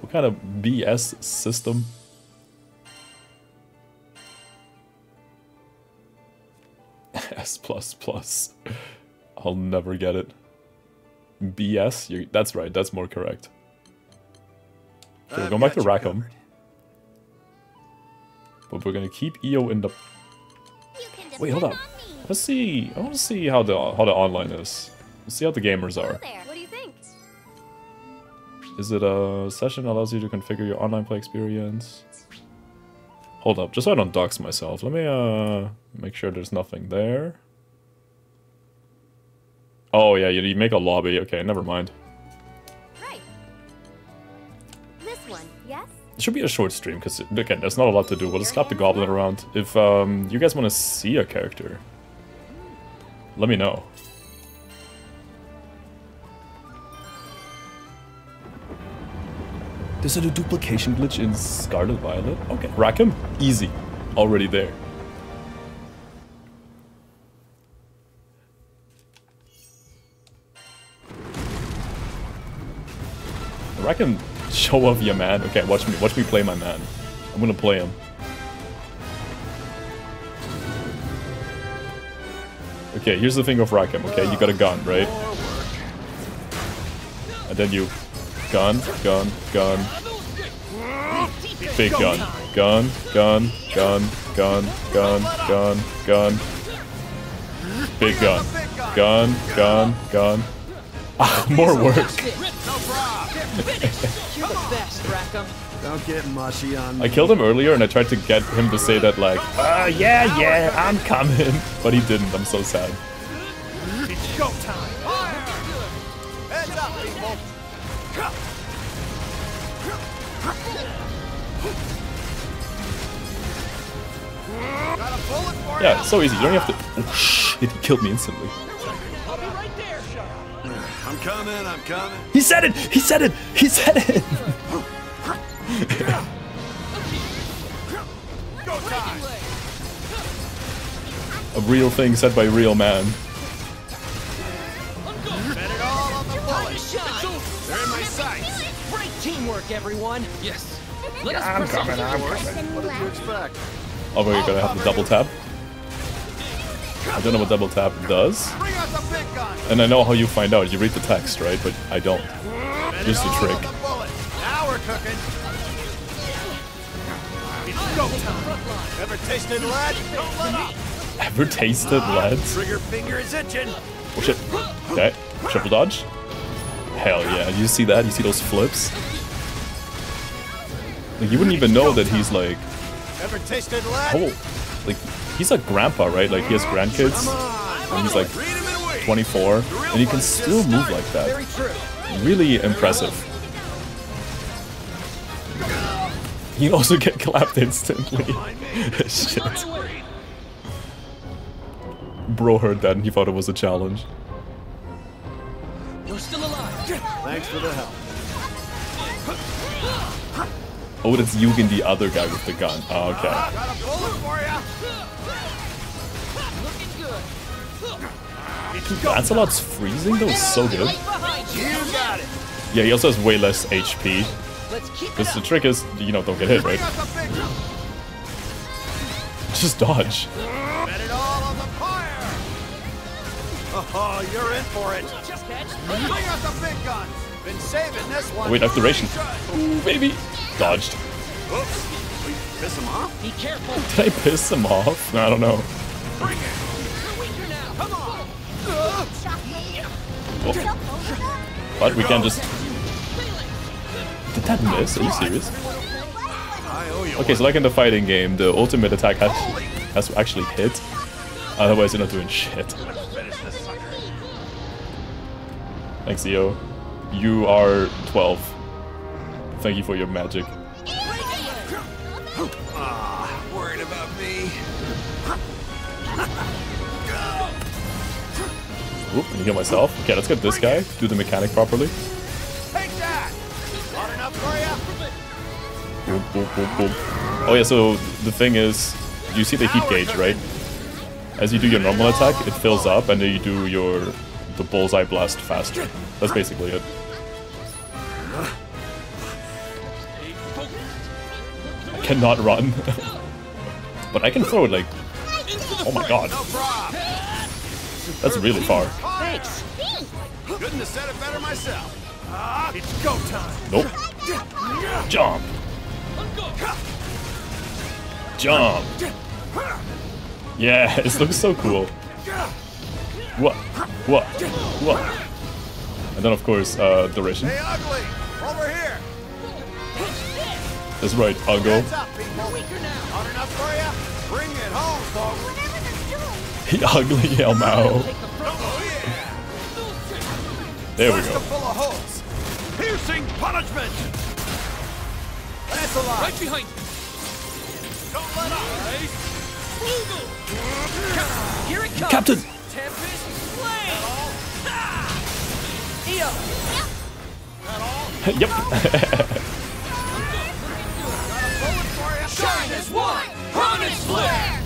What kind of BS system? S plus plus. I'll never get it. BS? you that's right, that's more correct. Okay, we're going back to you Rackam. But we're gonna keep Io in the Wait, hold up. Let's see. I want to see how the how the online is. Let's see how the gamers are. What do you think? Is it a session that allows you to configure your online play experience? Hold up, just so I don't dox myself. Let me uh make sure there's nothing there. Oh yeah, you, you make a lobby. Okay, never mind. Right. This one, yes? It should be a short stream because again, there's not a lot to do. We'll just slap the goblin around. If um you guys want to see a character, let me know. There's a duplication glitch in Scarlet Violet. Okay, Rackam, easy, already there. Rackam, show off your man. Okay, watch me, watch me play my man. I'm gonna play him. Okay, here's the thing of Rackam, okay? You got a gun, right? And then you... Gun, gun, gun. Big gun. Gun, gun, gun, gun, gun, gun, gun. Big gun. Gun, gun, gun. [laughs] Ah, more work. You're the best, Rackam. Don't get mushy on me. I killed him earlier and I tried to get him to say that like, uh, yeah, yeah, I'm coming. [laughs] But he didn't, I'm so sad. It's showtime. Yeah, it's so easy, you don't have to... Oh shit, he killed me instantly. i'll be right there i'm coming. I'm coming. He said it! He said it! He said it! [laughs] A real thing said by real man. Teamwork, everyone. Yes. Let us I'm coming, I'm forward. What did you expect? Oh, we're gonna have the double tap. I don't know what double tap does. Bring out the big gun. And I know how you find out. You read the text, right? But I don't. Bet Just a trick. on the bullet. Now we're cooking. It's go time. Ever tasted lead? Don't let up. Ever tasted lead? Ah, trigger finger is itching. Oh shit. Okay. Triple dodge. Hell yeah. You see that? You see those flips? Like, you wouldn't even know that he's like... Ever tasted lead? Oh, like, he's a grandpa, right? Like, he has grandkids. And he's like Read him and wait. 24. And he can still move like that. Really impressive. He also get clapped instantly. [laughs] Shit. Bro heard that and he thought it was a challenge. You're still alive. Thanks for the help. Oh, that's Eugen, the other guy with the gun. Oh, okay. Got a bullet for ya. Looking. Lancelot's freezing though is so good. Right behind you. You got it. Yeah, he also has way less HP. Let's keep it Because the trick is, you know, don't get hit, right? out the big gun. Just dodge. Bet it all on the fire. Oh, you're in for it. Bring out the big guns. Been saving this one. Oh, wait, I have duration. Ooh, baby. Dodged. Whoops. We piss him off. Be careful. Did I piss him off? I don't know. Bring it. You're weaker now. Come on. Oh, but we can just... Did that miss? Are you serious? I owe you Okay, so like in the fighting game, the ultimate attack has, has actually hit. Otherwise, you're not doing shit. one. Finish this sucker. Thanks, Io. You are 12. Thank you for your magic. Ah, worried about me. Oop, let heal myself. Okay, let's get this guy. Do the mechanic properly. Take that. Hot enough for ya? Boop, boop, boop, boop. Oh yeah, so the thing is, you see the heat gauge, right? as you do your normal attack, it fills up, and then you do your the bullseye blast faster. That's basically it. Cannot run, [laughs] but I can throw it like. Oh my god, that's really far. Thanks. Couldn't have said it better myself. Ah, it's go time. Nope. Jump. Jump. Yeah, [laughs] it looks so cool. What? What? What? And then of course, uh, duration. Hey, ugly, over here. That's right, I'll go. Heads up, people. Not enough for you? Bring it home, folks. The ugly Elmao. Oh. There we go. full of holes. Piercing punishment. That's a lot. Right behind you. Don't let up. Here it comes. Captain! Tempest Flame. Io. yep. [laughs] one. Carnage Flare.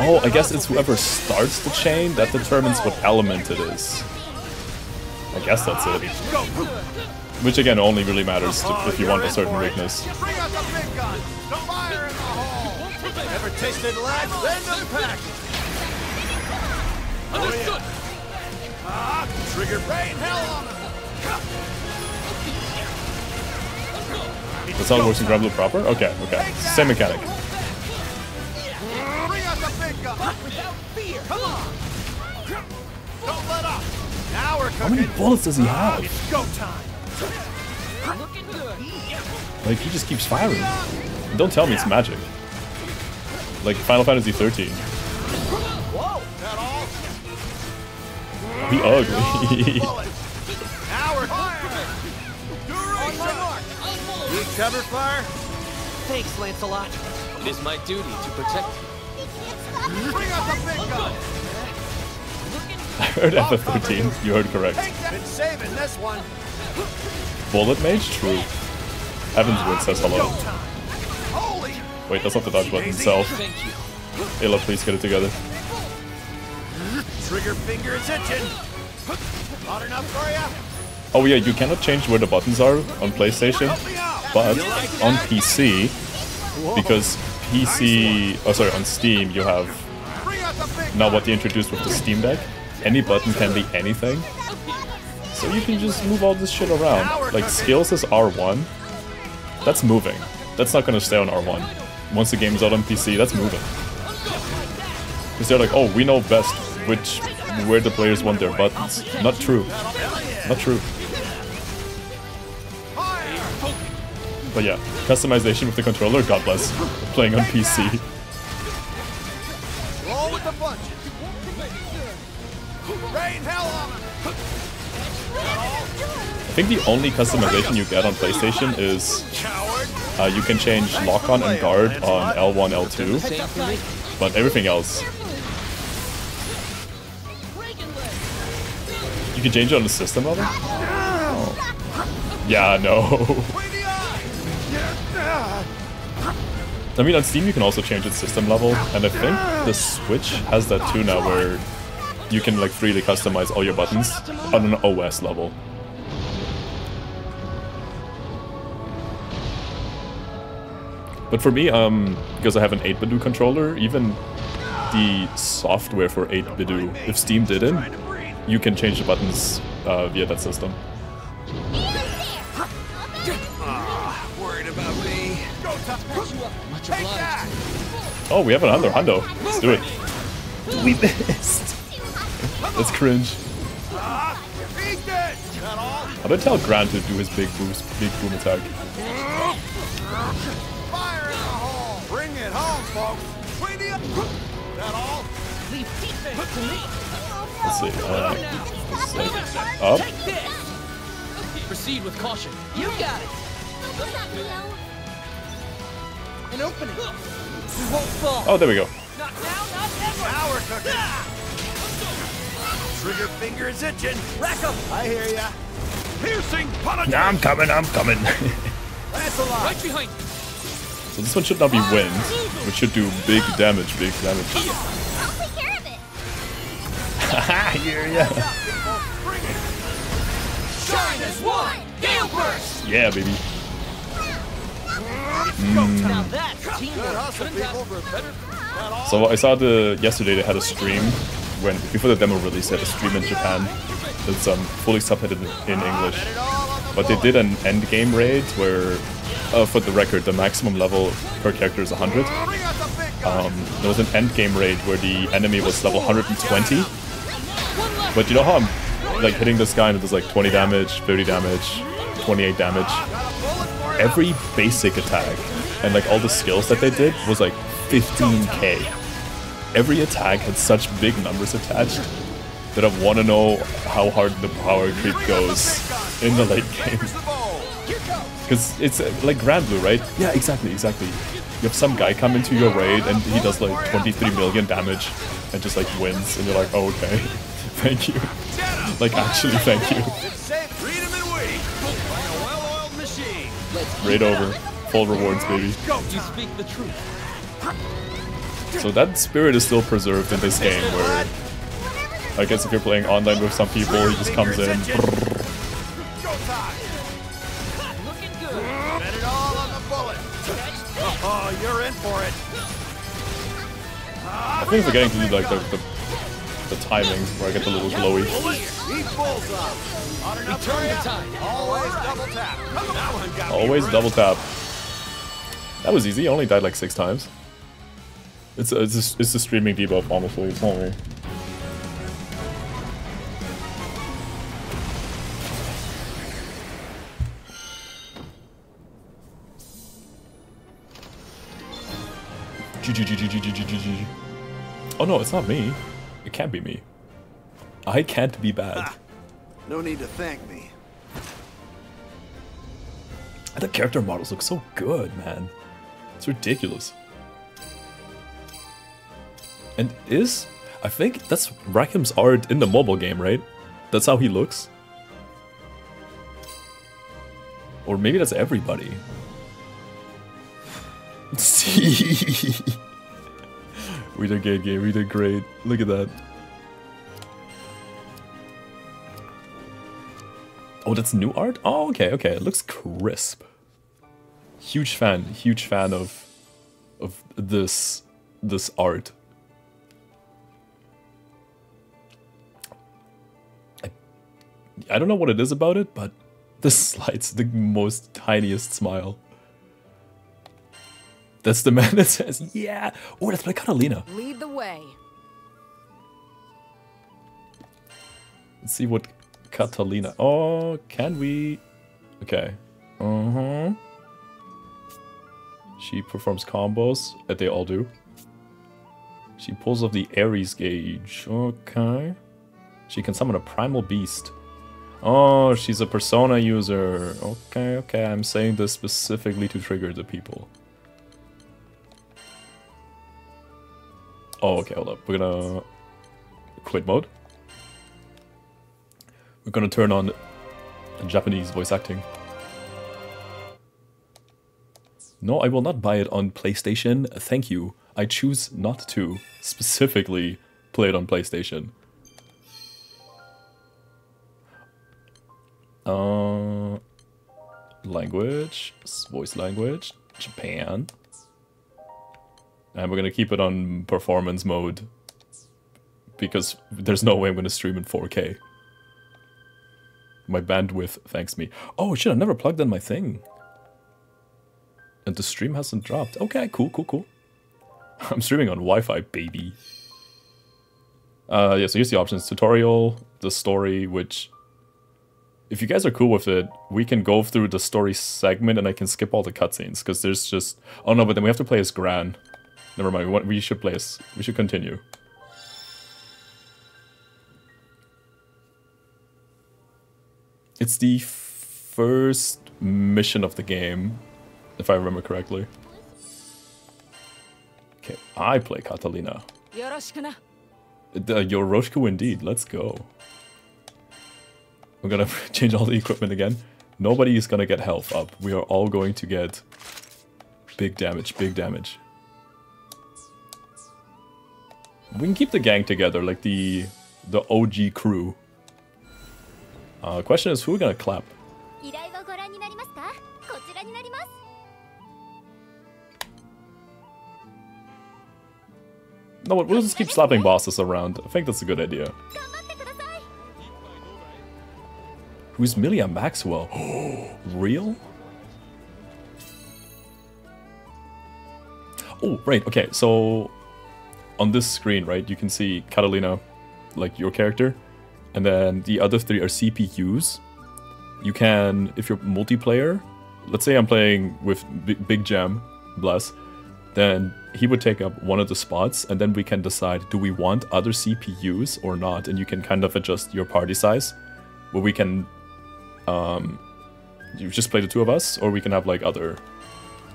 oh, I guess it's whoever starts the chain that determines what element it is. I guess that's it. Which again only really matters to, if you want a certain weakness. Bring out the big gun. Don't fire in the hole. Ever tasted lead? Then unpack. Understood. Ah, trigger rain hell on him. That's how it works in proper? Okay, okay. Same mechanic. How many bullets does he have? Like, he just keeps firing. Don't tell me it's magic. Like Final Fantasy 13. Whoa. That all? He ugly. [laughs] Bullet. Now we're firing. Duration. You cover fire? Thanks, Lancelot. It is my duty to protect you. Bring out the big gun. I heard FF13. You heard correct. Been saving this one. Bullet Mage? True. Heavensward says hello. Go time. Holy. Wait, that's not the dodge button itself. Thank you. Ayla, please get it together. Trigger finger is itching. Not enough for ya? Oh yeah, you cannot change where the buttons are on PlayStation, Help me out. But on PC, because PC, oh sorry, on Steam you have now what they introduced with the Steam Deck. Any button can be anything, so you can just move all this shit around. Like skills is R1, that's moving. That's not gonna stay on R1. Once the game's out on PC, that's moving. Because they're like, oh, we know best which where the players want their buttons. Not true. Not true. But yeah, customization with the controller, God bless. Playing on PC. Roll with the punches. Rain hell on him. I think the only customization you get on PlayStation is uh, you can change lock on and guard on L1, L2, Same for me. but everything else. You can change it on the system level? Oh. Yeah, no. I mean, on Steam you can also change its system level, and I think the Switch has that too now where you can like freely customize all your buttons on an OS level. But for me, um, because I have an 8BitDo controller, even the software for 8BitDo, if Steam didn't, you can change the buttons uh, via that system. Worried about me. Go time. Much Take obliged. that. Oh, we have another Hundo. Let's do it. We missed. [laughs] That's cringe. Ah, he's dead. That all? How do I tell Grant to do his big boost, big boom attack? Fire in the hole. Bring it home, folks. Way the [laughs] That all? Leave defense to me. Let's see. Uh, let's see. Up. Proceed with caution. You got it. An opening. We won't fall. Oh, there we go. Not now, not ever. Now we're cooking. Trigger finger is itching. Rack 'em. I hear ya. Piercing punishment. I'm coming. I'm coming. [laughs] That's a lot. Right behind you. so So this one should not be ah, wind, which should do big damage, big damage. I'll take care of it. Haha, here, yeah. Shine as one! Gale burst! Yeah, baby. Now that's teamwork. hustle, Couldn't ask for a So I saw the yesterday they had a stream when before the demo release they had a stream in Japan that's um, fully subtitled in English. But they did an end game raid where, uh, for the record, the maximum level per character is 100. Bring out the big gun! Um, there was an end game raid where the enemy was level 120. But you know how I'm like hitting this guy and it does like 20 damage, 30 damage, 28 damage. Every basic attack and like all the skills that they did was like 15k. Every attack had such big numbers attached that I want to know how hard the power creep goes in the late game. Because it's like Granblue, right? Yeah, exactly, exactly. You have some guy come into your raid and he does like 23 million damage and just like wins, and you're like, oh, okay, [laughs] thank you. Like, actually, thank you. Raid over. Full rewards, baby. You speak the truth. So that spirit is still preserved in this game where I guess if you're playing online with some people, he just comes in. Go time! Looking good. Bet it all on the bullet! Oh, you're in! I think I'm forgetting to do like the, the, the timings where I get the little glowy. Always double tap. That was easy. I only died like six times. It's a, it's a, it's a streaming debuff, honestly. It's not me. Oh no, it's not me. It can't be me. I can't be bad. Ah, No need to thank me. The character models look so good, man. It's ridiculous. And is I think that's Rackam's art in the mobile game, right? That's how he looks. Or maybe that's everybody. [laughs] See, we did great game. We did great. Look at that. Oh, that's new art? Oh, okay, okay. It looks crisp. Huge fan, huge fan of of this this art. I, I don't know what it is about it, but [laughs] this slide's the most tiniest smile. That's the man [laughs] that says, yeah. Oh, that's by Katalina. Lead the way. Let's see what Katalina. Oh, can we? Okay. Uh huh. She performs combos, and they all do. She pulls off the Ares gauge. Okay. She can summon a primal beast. Oh, she's a persona user. Okay, okay. I'm saying this specifically to trigger the people. Oh, okay, hold up. We're gonna quit mode. We're gonna turn on Japanese voice acting. No, I will not buy it on PlayStation. Thank you. I choose not to specifically play it on PlayStation. Uh, language, voice language, Japan. And we're gonna keep it on performance mode because there's no way I'm gonna stream in 4K. My bandwidth thanks me. Oh shit, I never plugged in my thing. And the stream hasn't dropped. Okay, cool, cool, cool. [laughs] I'm streaming on Wi-Fi, baby. Uh, yeah, so here's the options. Tutorial, the story, which... If you guys are cool with it, we can go through the story segment and I can skip all the cutscenes, because there's just... Oh no, but then we have to play as Gran. Never mind. We, should should place. We should continue. It's the first mission of the game, if I remember correctly. Okay, I play Katalina. Yoroshikuna. The uh, Yoroshiku indeed. Let's go. We're gonna [laughs] change all the equipment again. Nobody is gonna get health up. We are all going to get big damage, big damage. We can keep the gang together, like the the OG crew. Uh, question is, who are we gonna clap? No. We'll just keep slapping bosses around. I think that's a good idea. Who's Milia Maxwell? [gasps] Real? Oh, right, okay, so on this screen, right, you can see Katalina, like your character, and then the other three are CPUs. You can, if you're multiplayer, let's say I'm playing with B- Big Jam, bless, then he would take up one of the spots, and then we can decide do we want other CPUs or not, and you can kind of adjust your party size, where we can um, you just play the two of us, or we can have like other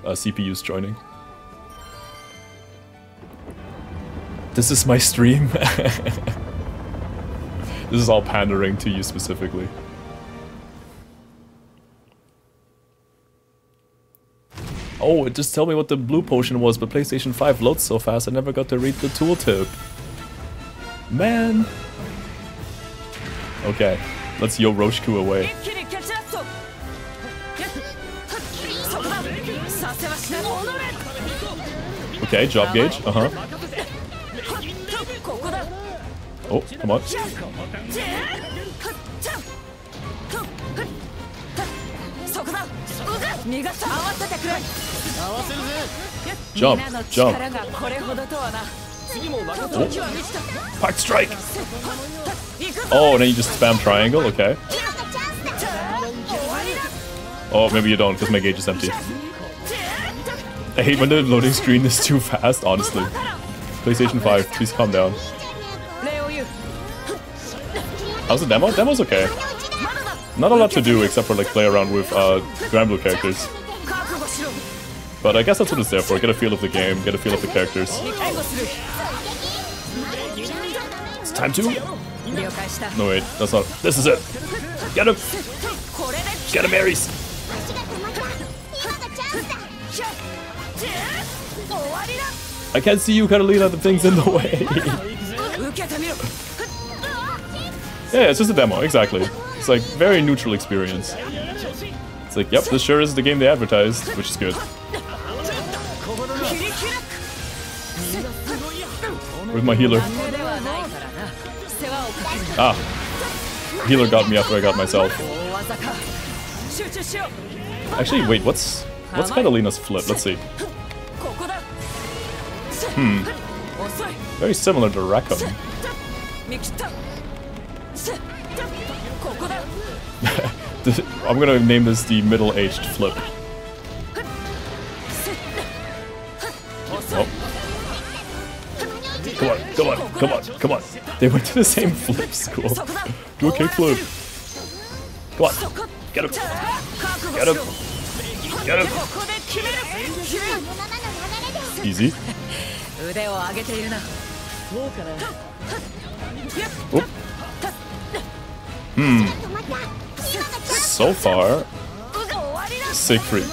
uh, CPUs joining. This is my stream. [laughs] this is all pandering to you specifically. Oh, just tell me what the blue potion was, but PlayStation 5 loads so fast I never got to read the tooltip. Man! Okay, let's yo Roshku away. Okay, job gauge, uh-huh. Oh, come on. Jump, jump. Oh. Pack strike! Oh, and then you just spam triangle? Okay. Oh, maybe you don't, because my gauge is empty. I hate when the loading screen is too fast, honestly. PlayStation 5, please calm down. How's the demo? Demo's okay. Not a lot to do except for like play around with uh, Granblue characters. But I guess that's what it's there for, get a feel of the game, get a feel of the characters. It's time to... No wait, that's not... This is it! Get him! Get him, Ares! I can't see you, Katalina, the thing's in the way! [laughs] [laughs] Yeah, it's just a demo, exactly. It's like very neutral experience. It's like, yep, this sure is the game they advertised, which is good. With my healer. Ah. Healer got me after I got myself. Actually, wait, what's what's Katalina's flip? Let's see. Hmm. Very similar to Rackham. [laughs] I'm gonna name this the middle-aged flip. Oh. Come on, come on, come on, come on. They went to the same flip school. Do a kickflip. Come on. Get him. Get him. Get him. Easy. Oh. Hmm. So far, Siegfried.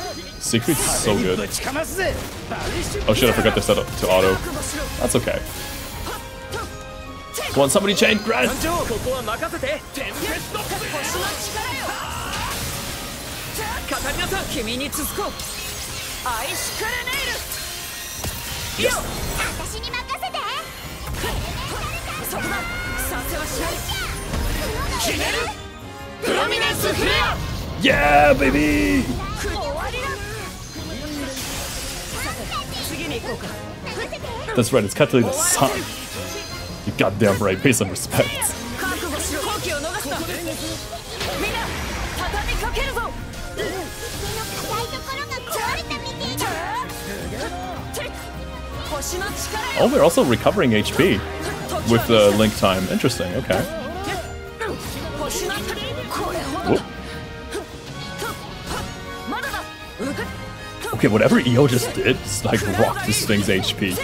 Siegfried's so good. Oh shit, I forgot to set up to auto. That's okay. Want somebody chain? grass? Yes. Yeah, baby! That's right, it's Katori the son. You goddamn right, pay some respect. Oh, they're also recovering HP with the uh, link time. Interesting, okay. Whoa. Okay, whatever Io just did, like rocked this thing's HP.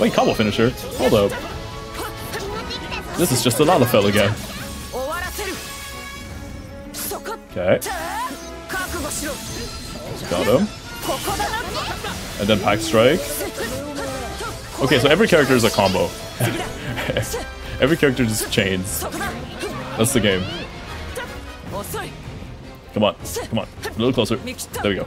Wait, combo finisher. Hold up. This is just a Lalafell again. Okay. Got him. And then Pack Strike. Okay, so every character is a combo. [laughs] Every character just chains. That's the game. Come on, come on. A little closer. There we go.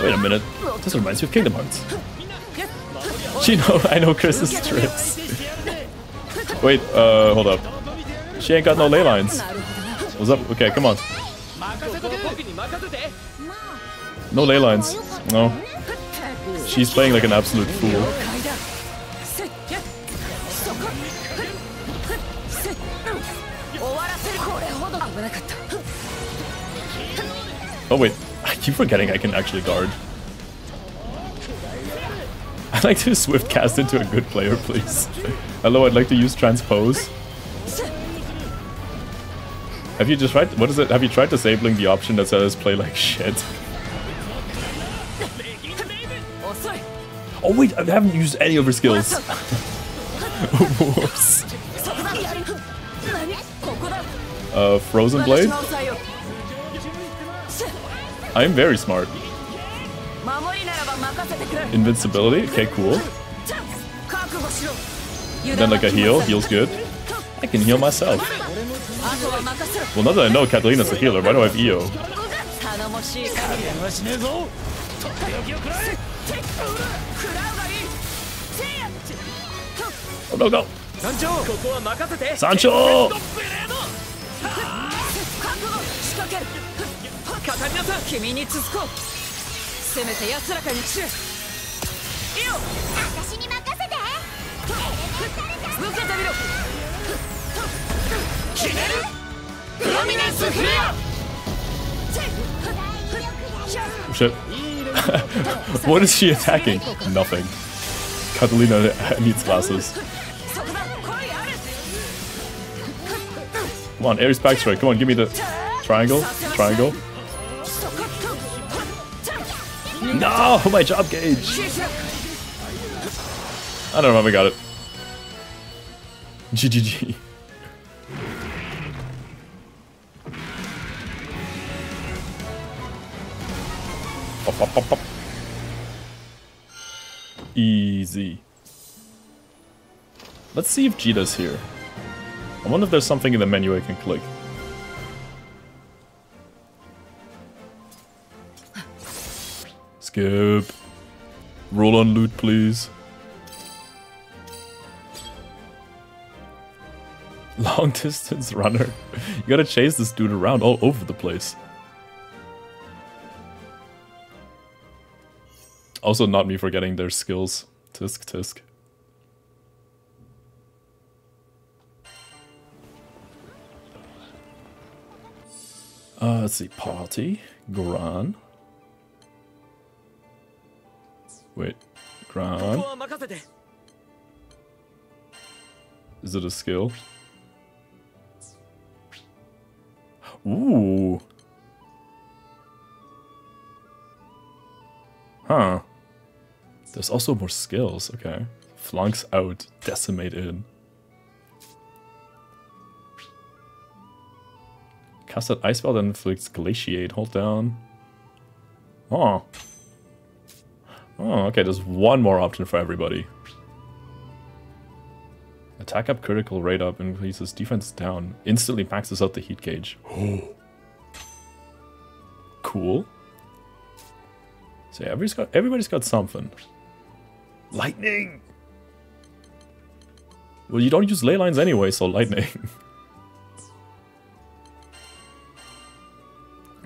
Wait a minute. This reminds me of Kingdom Hearts. [laughs] She know I know Chris's tricks. Wait, uh, hold up. She ain't got no ley lines. What's up? Okay, come on. No ley lines. No. She's playing like an absolute fool. Oh wait, I keep forgetting I can actually guard. [laughs] I'd like to swift cast into a good player, please. [laughs] Hello, I'd like to use transpose. Have you just tried- what is it? Have you tried disabling the option that says play like shit? [laughs] Oh wait, I haven't used any of her skills. Whoops. [laughs] Uh, Frozen Blade? I'm very smart. Invincibility? Okay, cool. Then like a heal. Heal's good. I can heal myself. Well, now that I know Katalina's a healer, why do I have Io? 頼もしい限りはしねえぞとっておきをくらえ食らうがいいせいや Oh no, go! 団長ここは任せて Sancho! 覚悟仕掛けるカタリナさん君に続こうせめて安らかに散るいいよ私に任せて受けてみろ決めるプロミネンスフレア Shit. [laughs] what is she attacking? Nothing. Katalina needs glasses. Come on, Aries Backstroke! Come on, give me the triangle. Triangle. No, my job gauge. I don't know how I got it. GGG. Easy. Let's see if Djeeta's here. I wonder if there's something in the menu I can click. Skip. Roll on loot, please. Long [laughs] distance runner. You gotta chase this dude around all over the place. Also, not me forgetting their skills. Tisk, tisk. Uh, let's see, Party, Gran. Wait, Gran. Is it a skill? Ooh. Huh. There's also more skills. Okay. Flunks out. Decimate in. Cast that ice spell that inflicts glaciate. Hold down. Oh. Oh, okay. There's one more option for everybody. Attack up, critical rate up, increases defense down. Instantly maxes out the heat gauge. [gasps] cool. So yeah, everybody's got everybody's got something. Lightning! Well, you don't use ley lines anyway, so lightning. [laughs]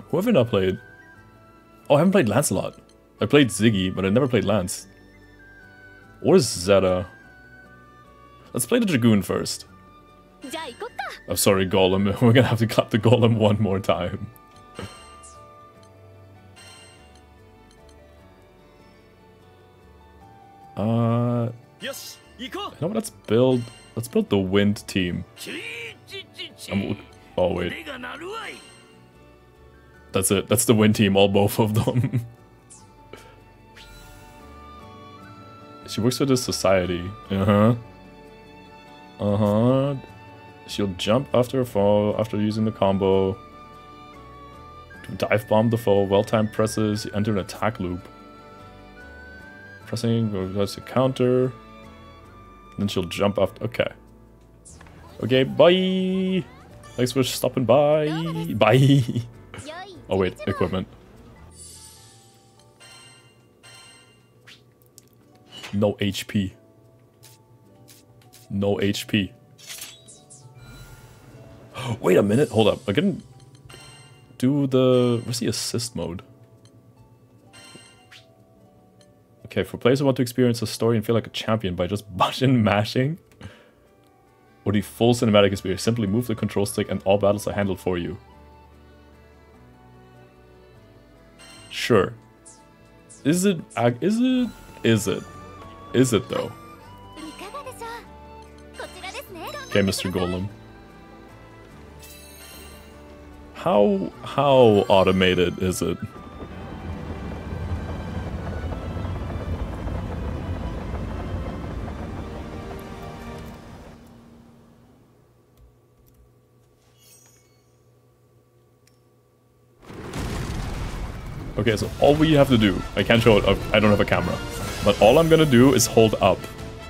Who have I not played? Oh, I haven't played Lancelot. I played Ziggy, but I never played Lance. Or Zeta. Let's play the Dragoon first. I'm sorry, Golem. [laughs] We're gonna have to clap the Golem one more time. Uh. Yes. You know what? Let's build. Let's build the wind team. Oh, oh wait. That's it. That's the wind team. All both of them. [laughs] she works for the society. Uh huh. Uh huh. She'll jump after a fall after using the combo. Dive bomb the foe. Well timed presses. Enter an attack loop. Pressing goes to counter. Then she'll jump off. Okay. Okay, bye. Thanks for stopping by. Bye. [laughs] oh wait, equipment. No HP. No HP. [gasps] Wait a minute, hold up. I can do the... What's the assist mode? Okay, for players who want to experience a story and feel like a champion by just [laughs] button mashing, or the full cinematic experience, simply move the control stick and all battles are handled for you. Sure. Is it... Is it... Is it? Is it though? Okay, Mr. Golem. How how automated is it? Okay, so all we have to do, I can't show it, I don't have a camera, but all I'm gonna do is hold up,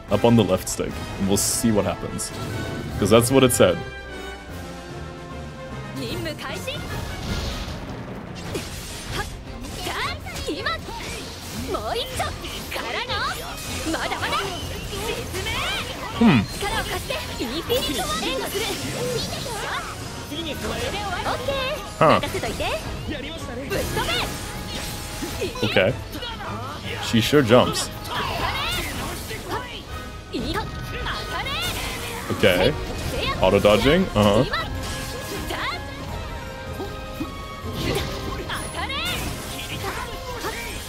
up on the left stick, and we'll see what happens. Because that's what it said. Hmm. Huh. Hmm. Okay. She sure jumps. Okay. Auto dodging? Uh huh.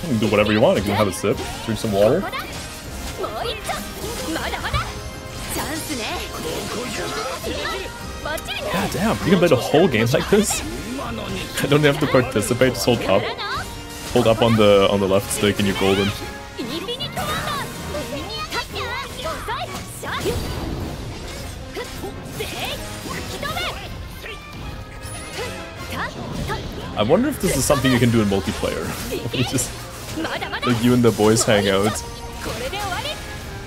You can do whatever you want. You can have a sip, drink some water. God damn, you can play the whole game like this? [laughs] I don't have to participate, just hold up. Hold up on the on the left stick and you're golden. I wonder if this is something you can do in multiplayer. [laughs] just like you and the boys hang out.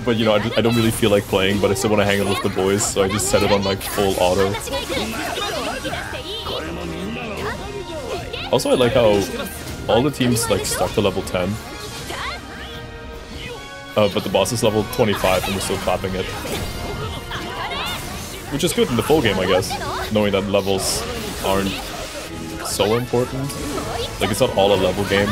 But you know, I, I don't really feel like playing, but I still want to hang out with the boys, so I just set it on like full auto. Also, I like how all the teams like stuck to level 10. Uh, but the boss is level 25 and we're still clapping it. Which is good in the full game, I guess. Knowing that levels aren't so important. Like, it's not all a level game.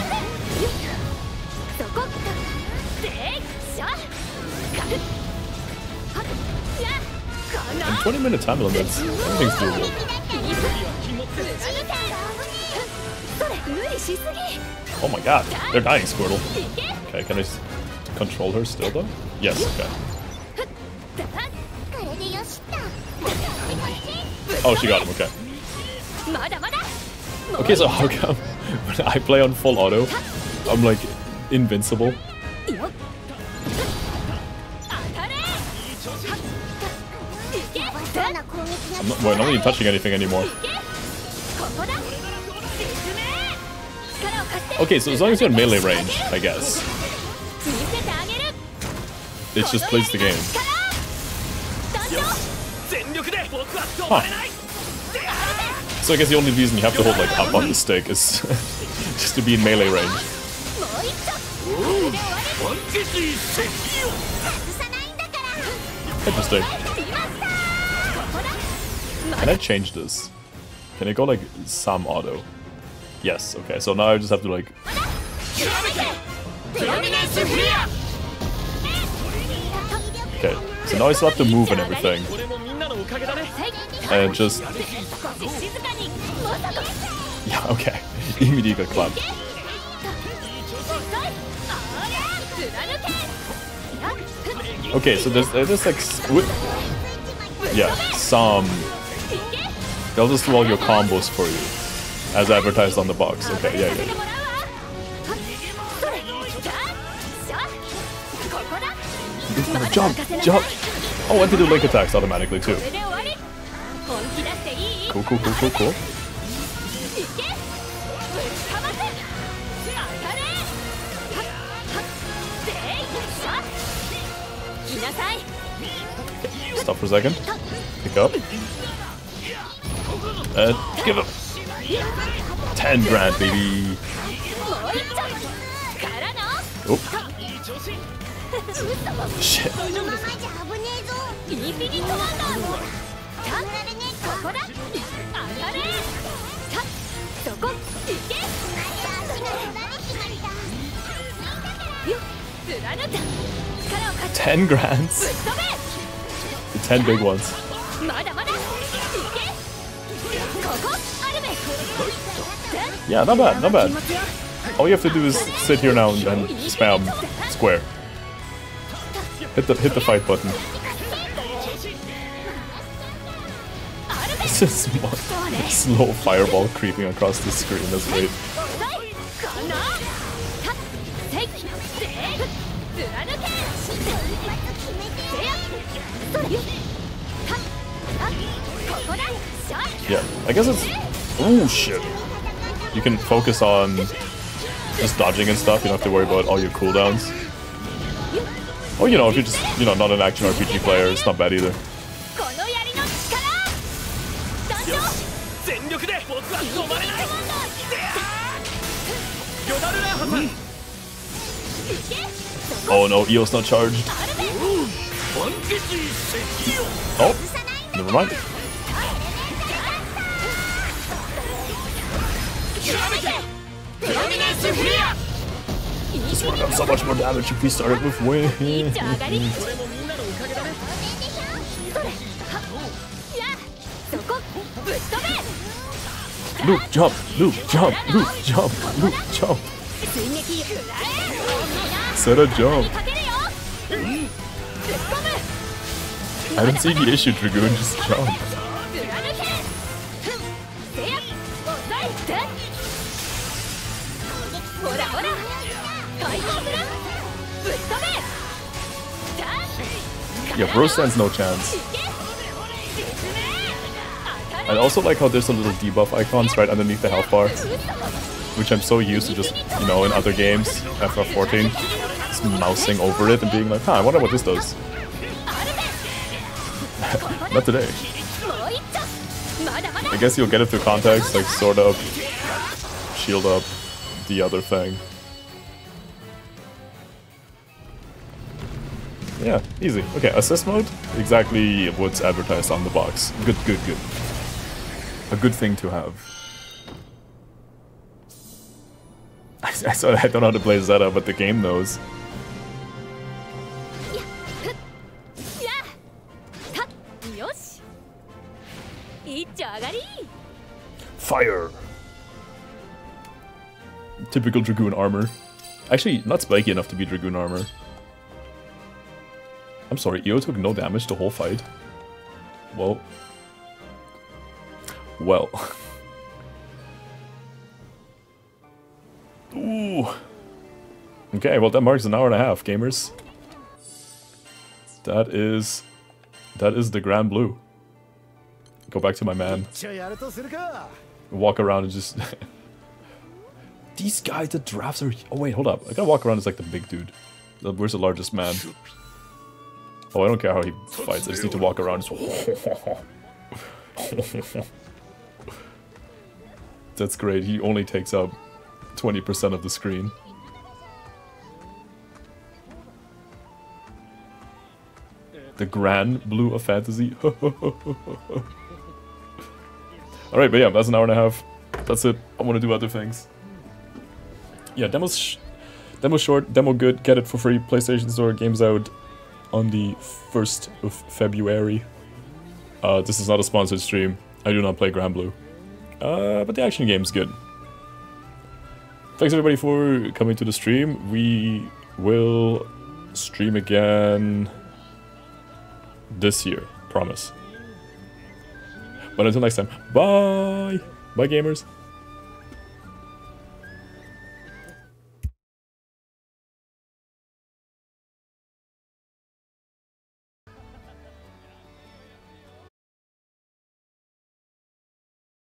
And 20 minute time limits, everything's doable. Oh my god, they're dying, Squirtle. Okay, can I control her still, though? Yes, okay. Oh, she got him, okay. Okay, so how come when I play on full auto, I'm like invincible? I'm not, wait, I'm not even touching anything anymore. Okay, so as long as you're in melee range, I guess. It just plays the game. Huh. So I guess the only reason you have to hold like up on the stick is [laughs] just to be in melee range. Interesting. Can I change this? Can I go like some auto? Yes, okay, so now I just have to like... Okay, so now I still have to move and everything. And just... Yeah, okay. [laughs] Immediately got clapped. Okay, so there's, there's like... Yeah, some... They'll just do all your combos for you. As advertised on the box. Okay, yeah, yeah. jump, jump. Oh, and to do link attacks automatically too. Cool, cool, cool, cool, cool. Stop for a second. Pick up. And give him. Ten grand, baby. Oh. Shit. Ten grands. The ten big ones. Yeah, not bad, not bad. All you have to do is sit here now and, and spam square. Hit the hit the fight button. [laughs] This is slow fireball creeping across the screen. That's great. Yeah, I guess it's Oh shit. You can focus on just dodging and stuff. You don't have to worry about all your cooldowns. Or, you know, if you're just, you know, not an action RPG player, it's not bad either. Oh no, Io's not charged. Oh, never mind. This would have so much more damage if we started with Wing. Luke, jump! Luke, jump! Luke, jump! Luke, jump! Set a jump! I don't see the issue, Dragoon, just jump. Yeah, bro stands no chance. I also like how there's a little debuff icons right underneath the health bar, which I'm so used to just, you know, in other games, FF14, just mousing over it and being like, huh, I wonder what this does. [laughs] Not today. I guess you'll get it through context, like, sort of, shield up the other thing. Yeah, easy. Okay, assist mode? Exactly what's advertised on the box. Good, good, good. A good thing to have. I, [laughs] I, saw, I don't know how to play Zeta, but the game knows. Fire! Typical Dragoon armor. Actually, not spiky enough to be Dragoon armor. I'm sorry, Io took no damage the whole fight. Well. Well. [laughs] Ooh. Okay, well that marks an hour and a half, gamers. That is... That is the Granblue. Go back to my man. Walk around and just... [laughs] These guys, the drafts are... Oh wait, hold up. I gotta walk around as like the big dude. Where's the largest man? Oh, I don't care how he fights. I just need to walk around. [laughs] That's great. He only takes up 20% of the screen. The Granblue of Fantasy. [laughs] Alright, but yeah, that's an hour and a half. That's it. I want to do other things. Yeah, demos, demo short, demo good. Get it for free. PlayStation Store games out on the 1st of February. Uh, this is not a sponsored stream. I do not play Granblue. Uh, but the action game's good. Thanks everybody for coming to the stream. We will stream again this year. Promise. But until next time, bye! Bye, gamers.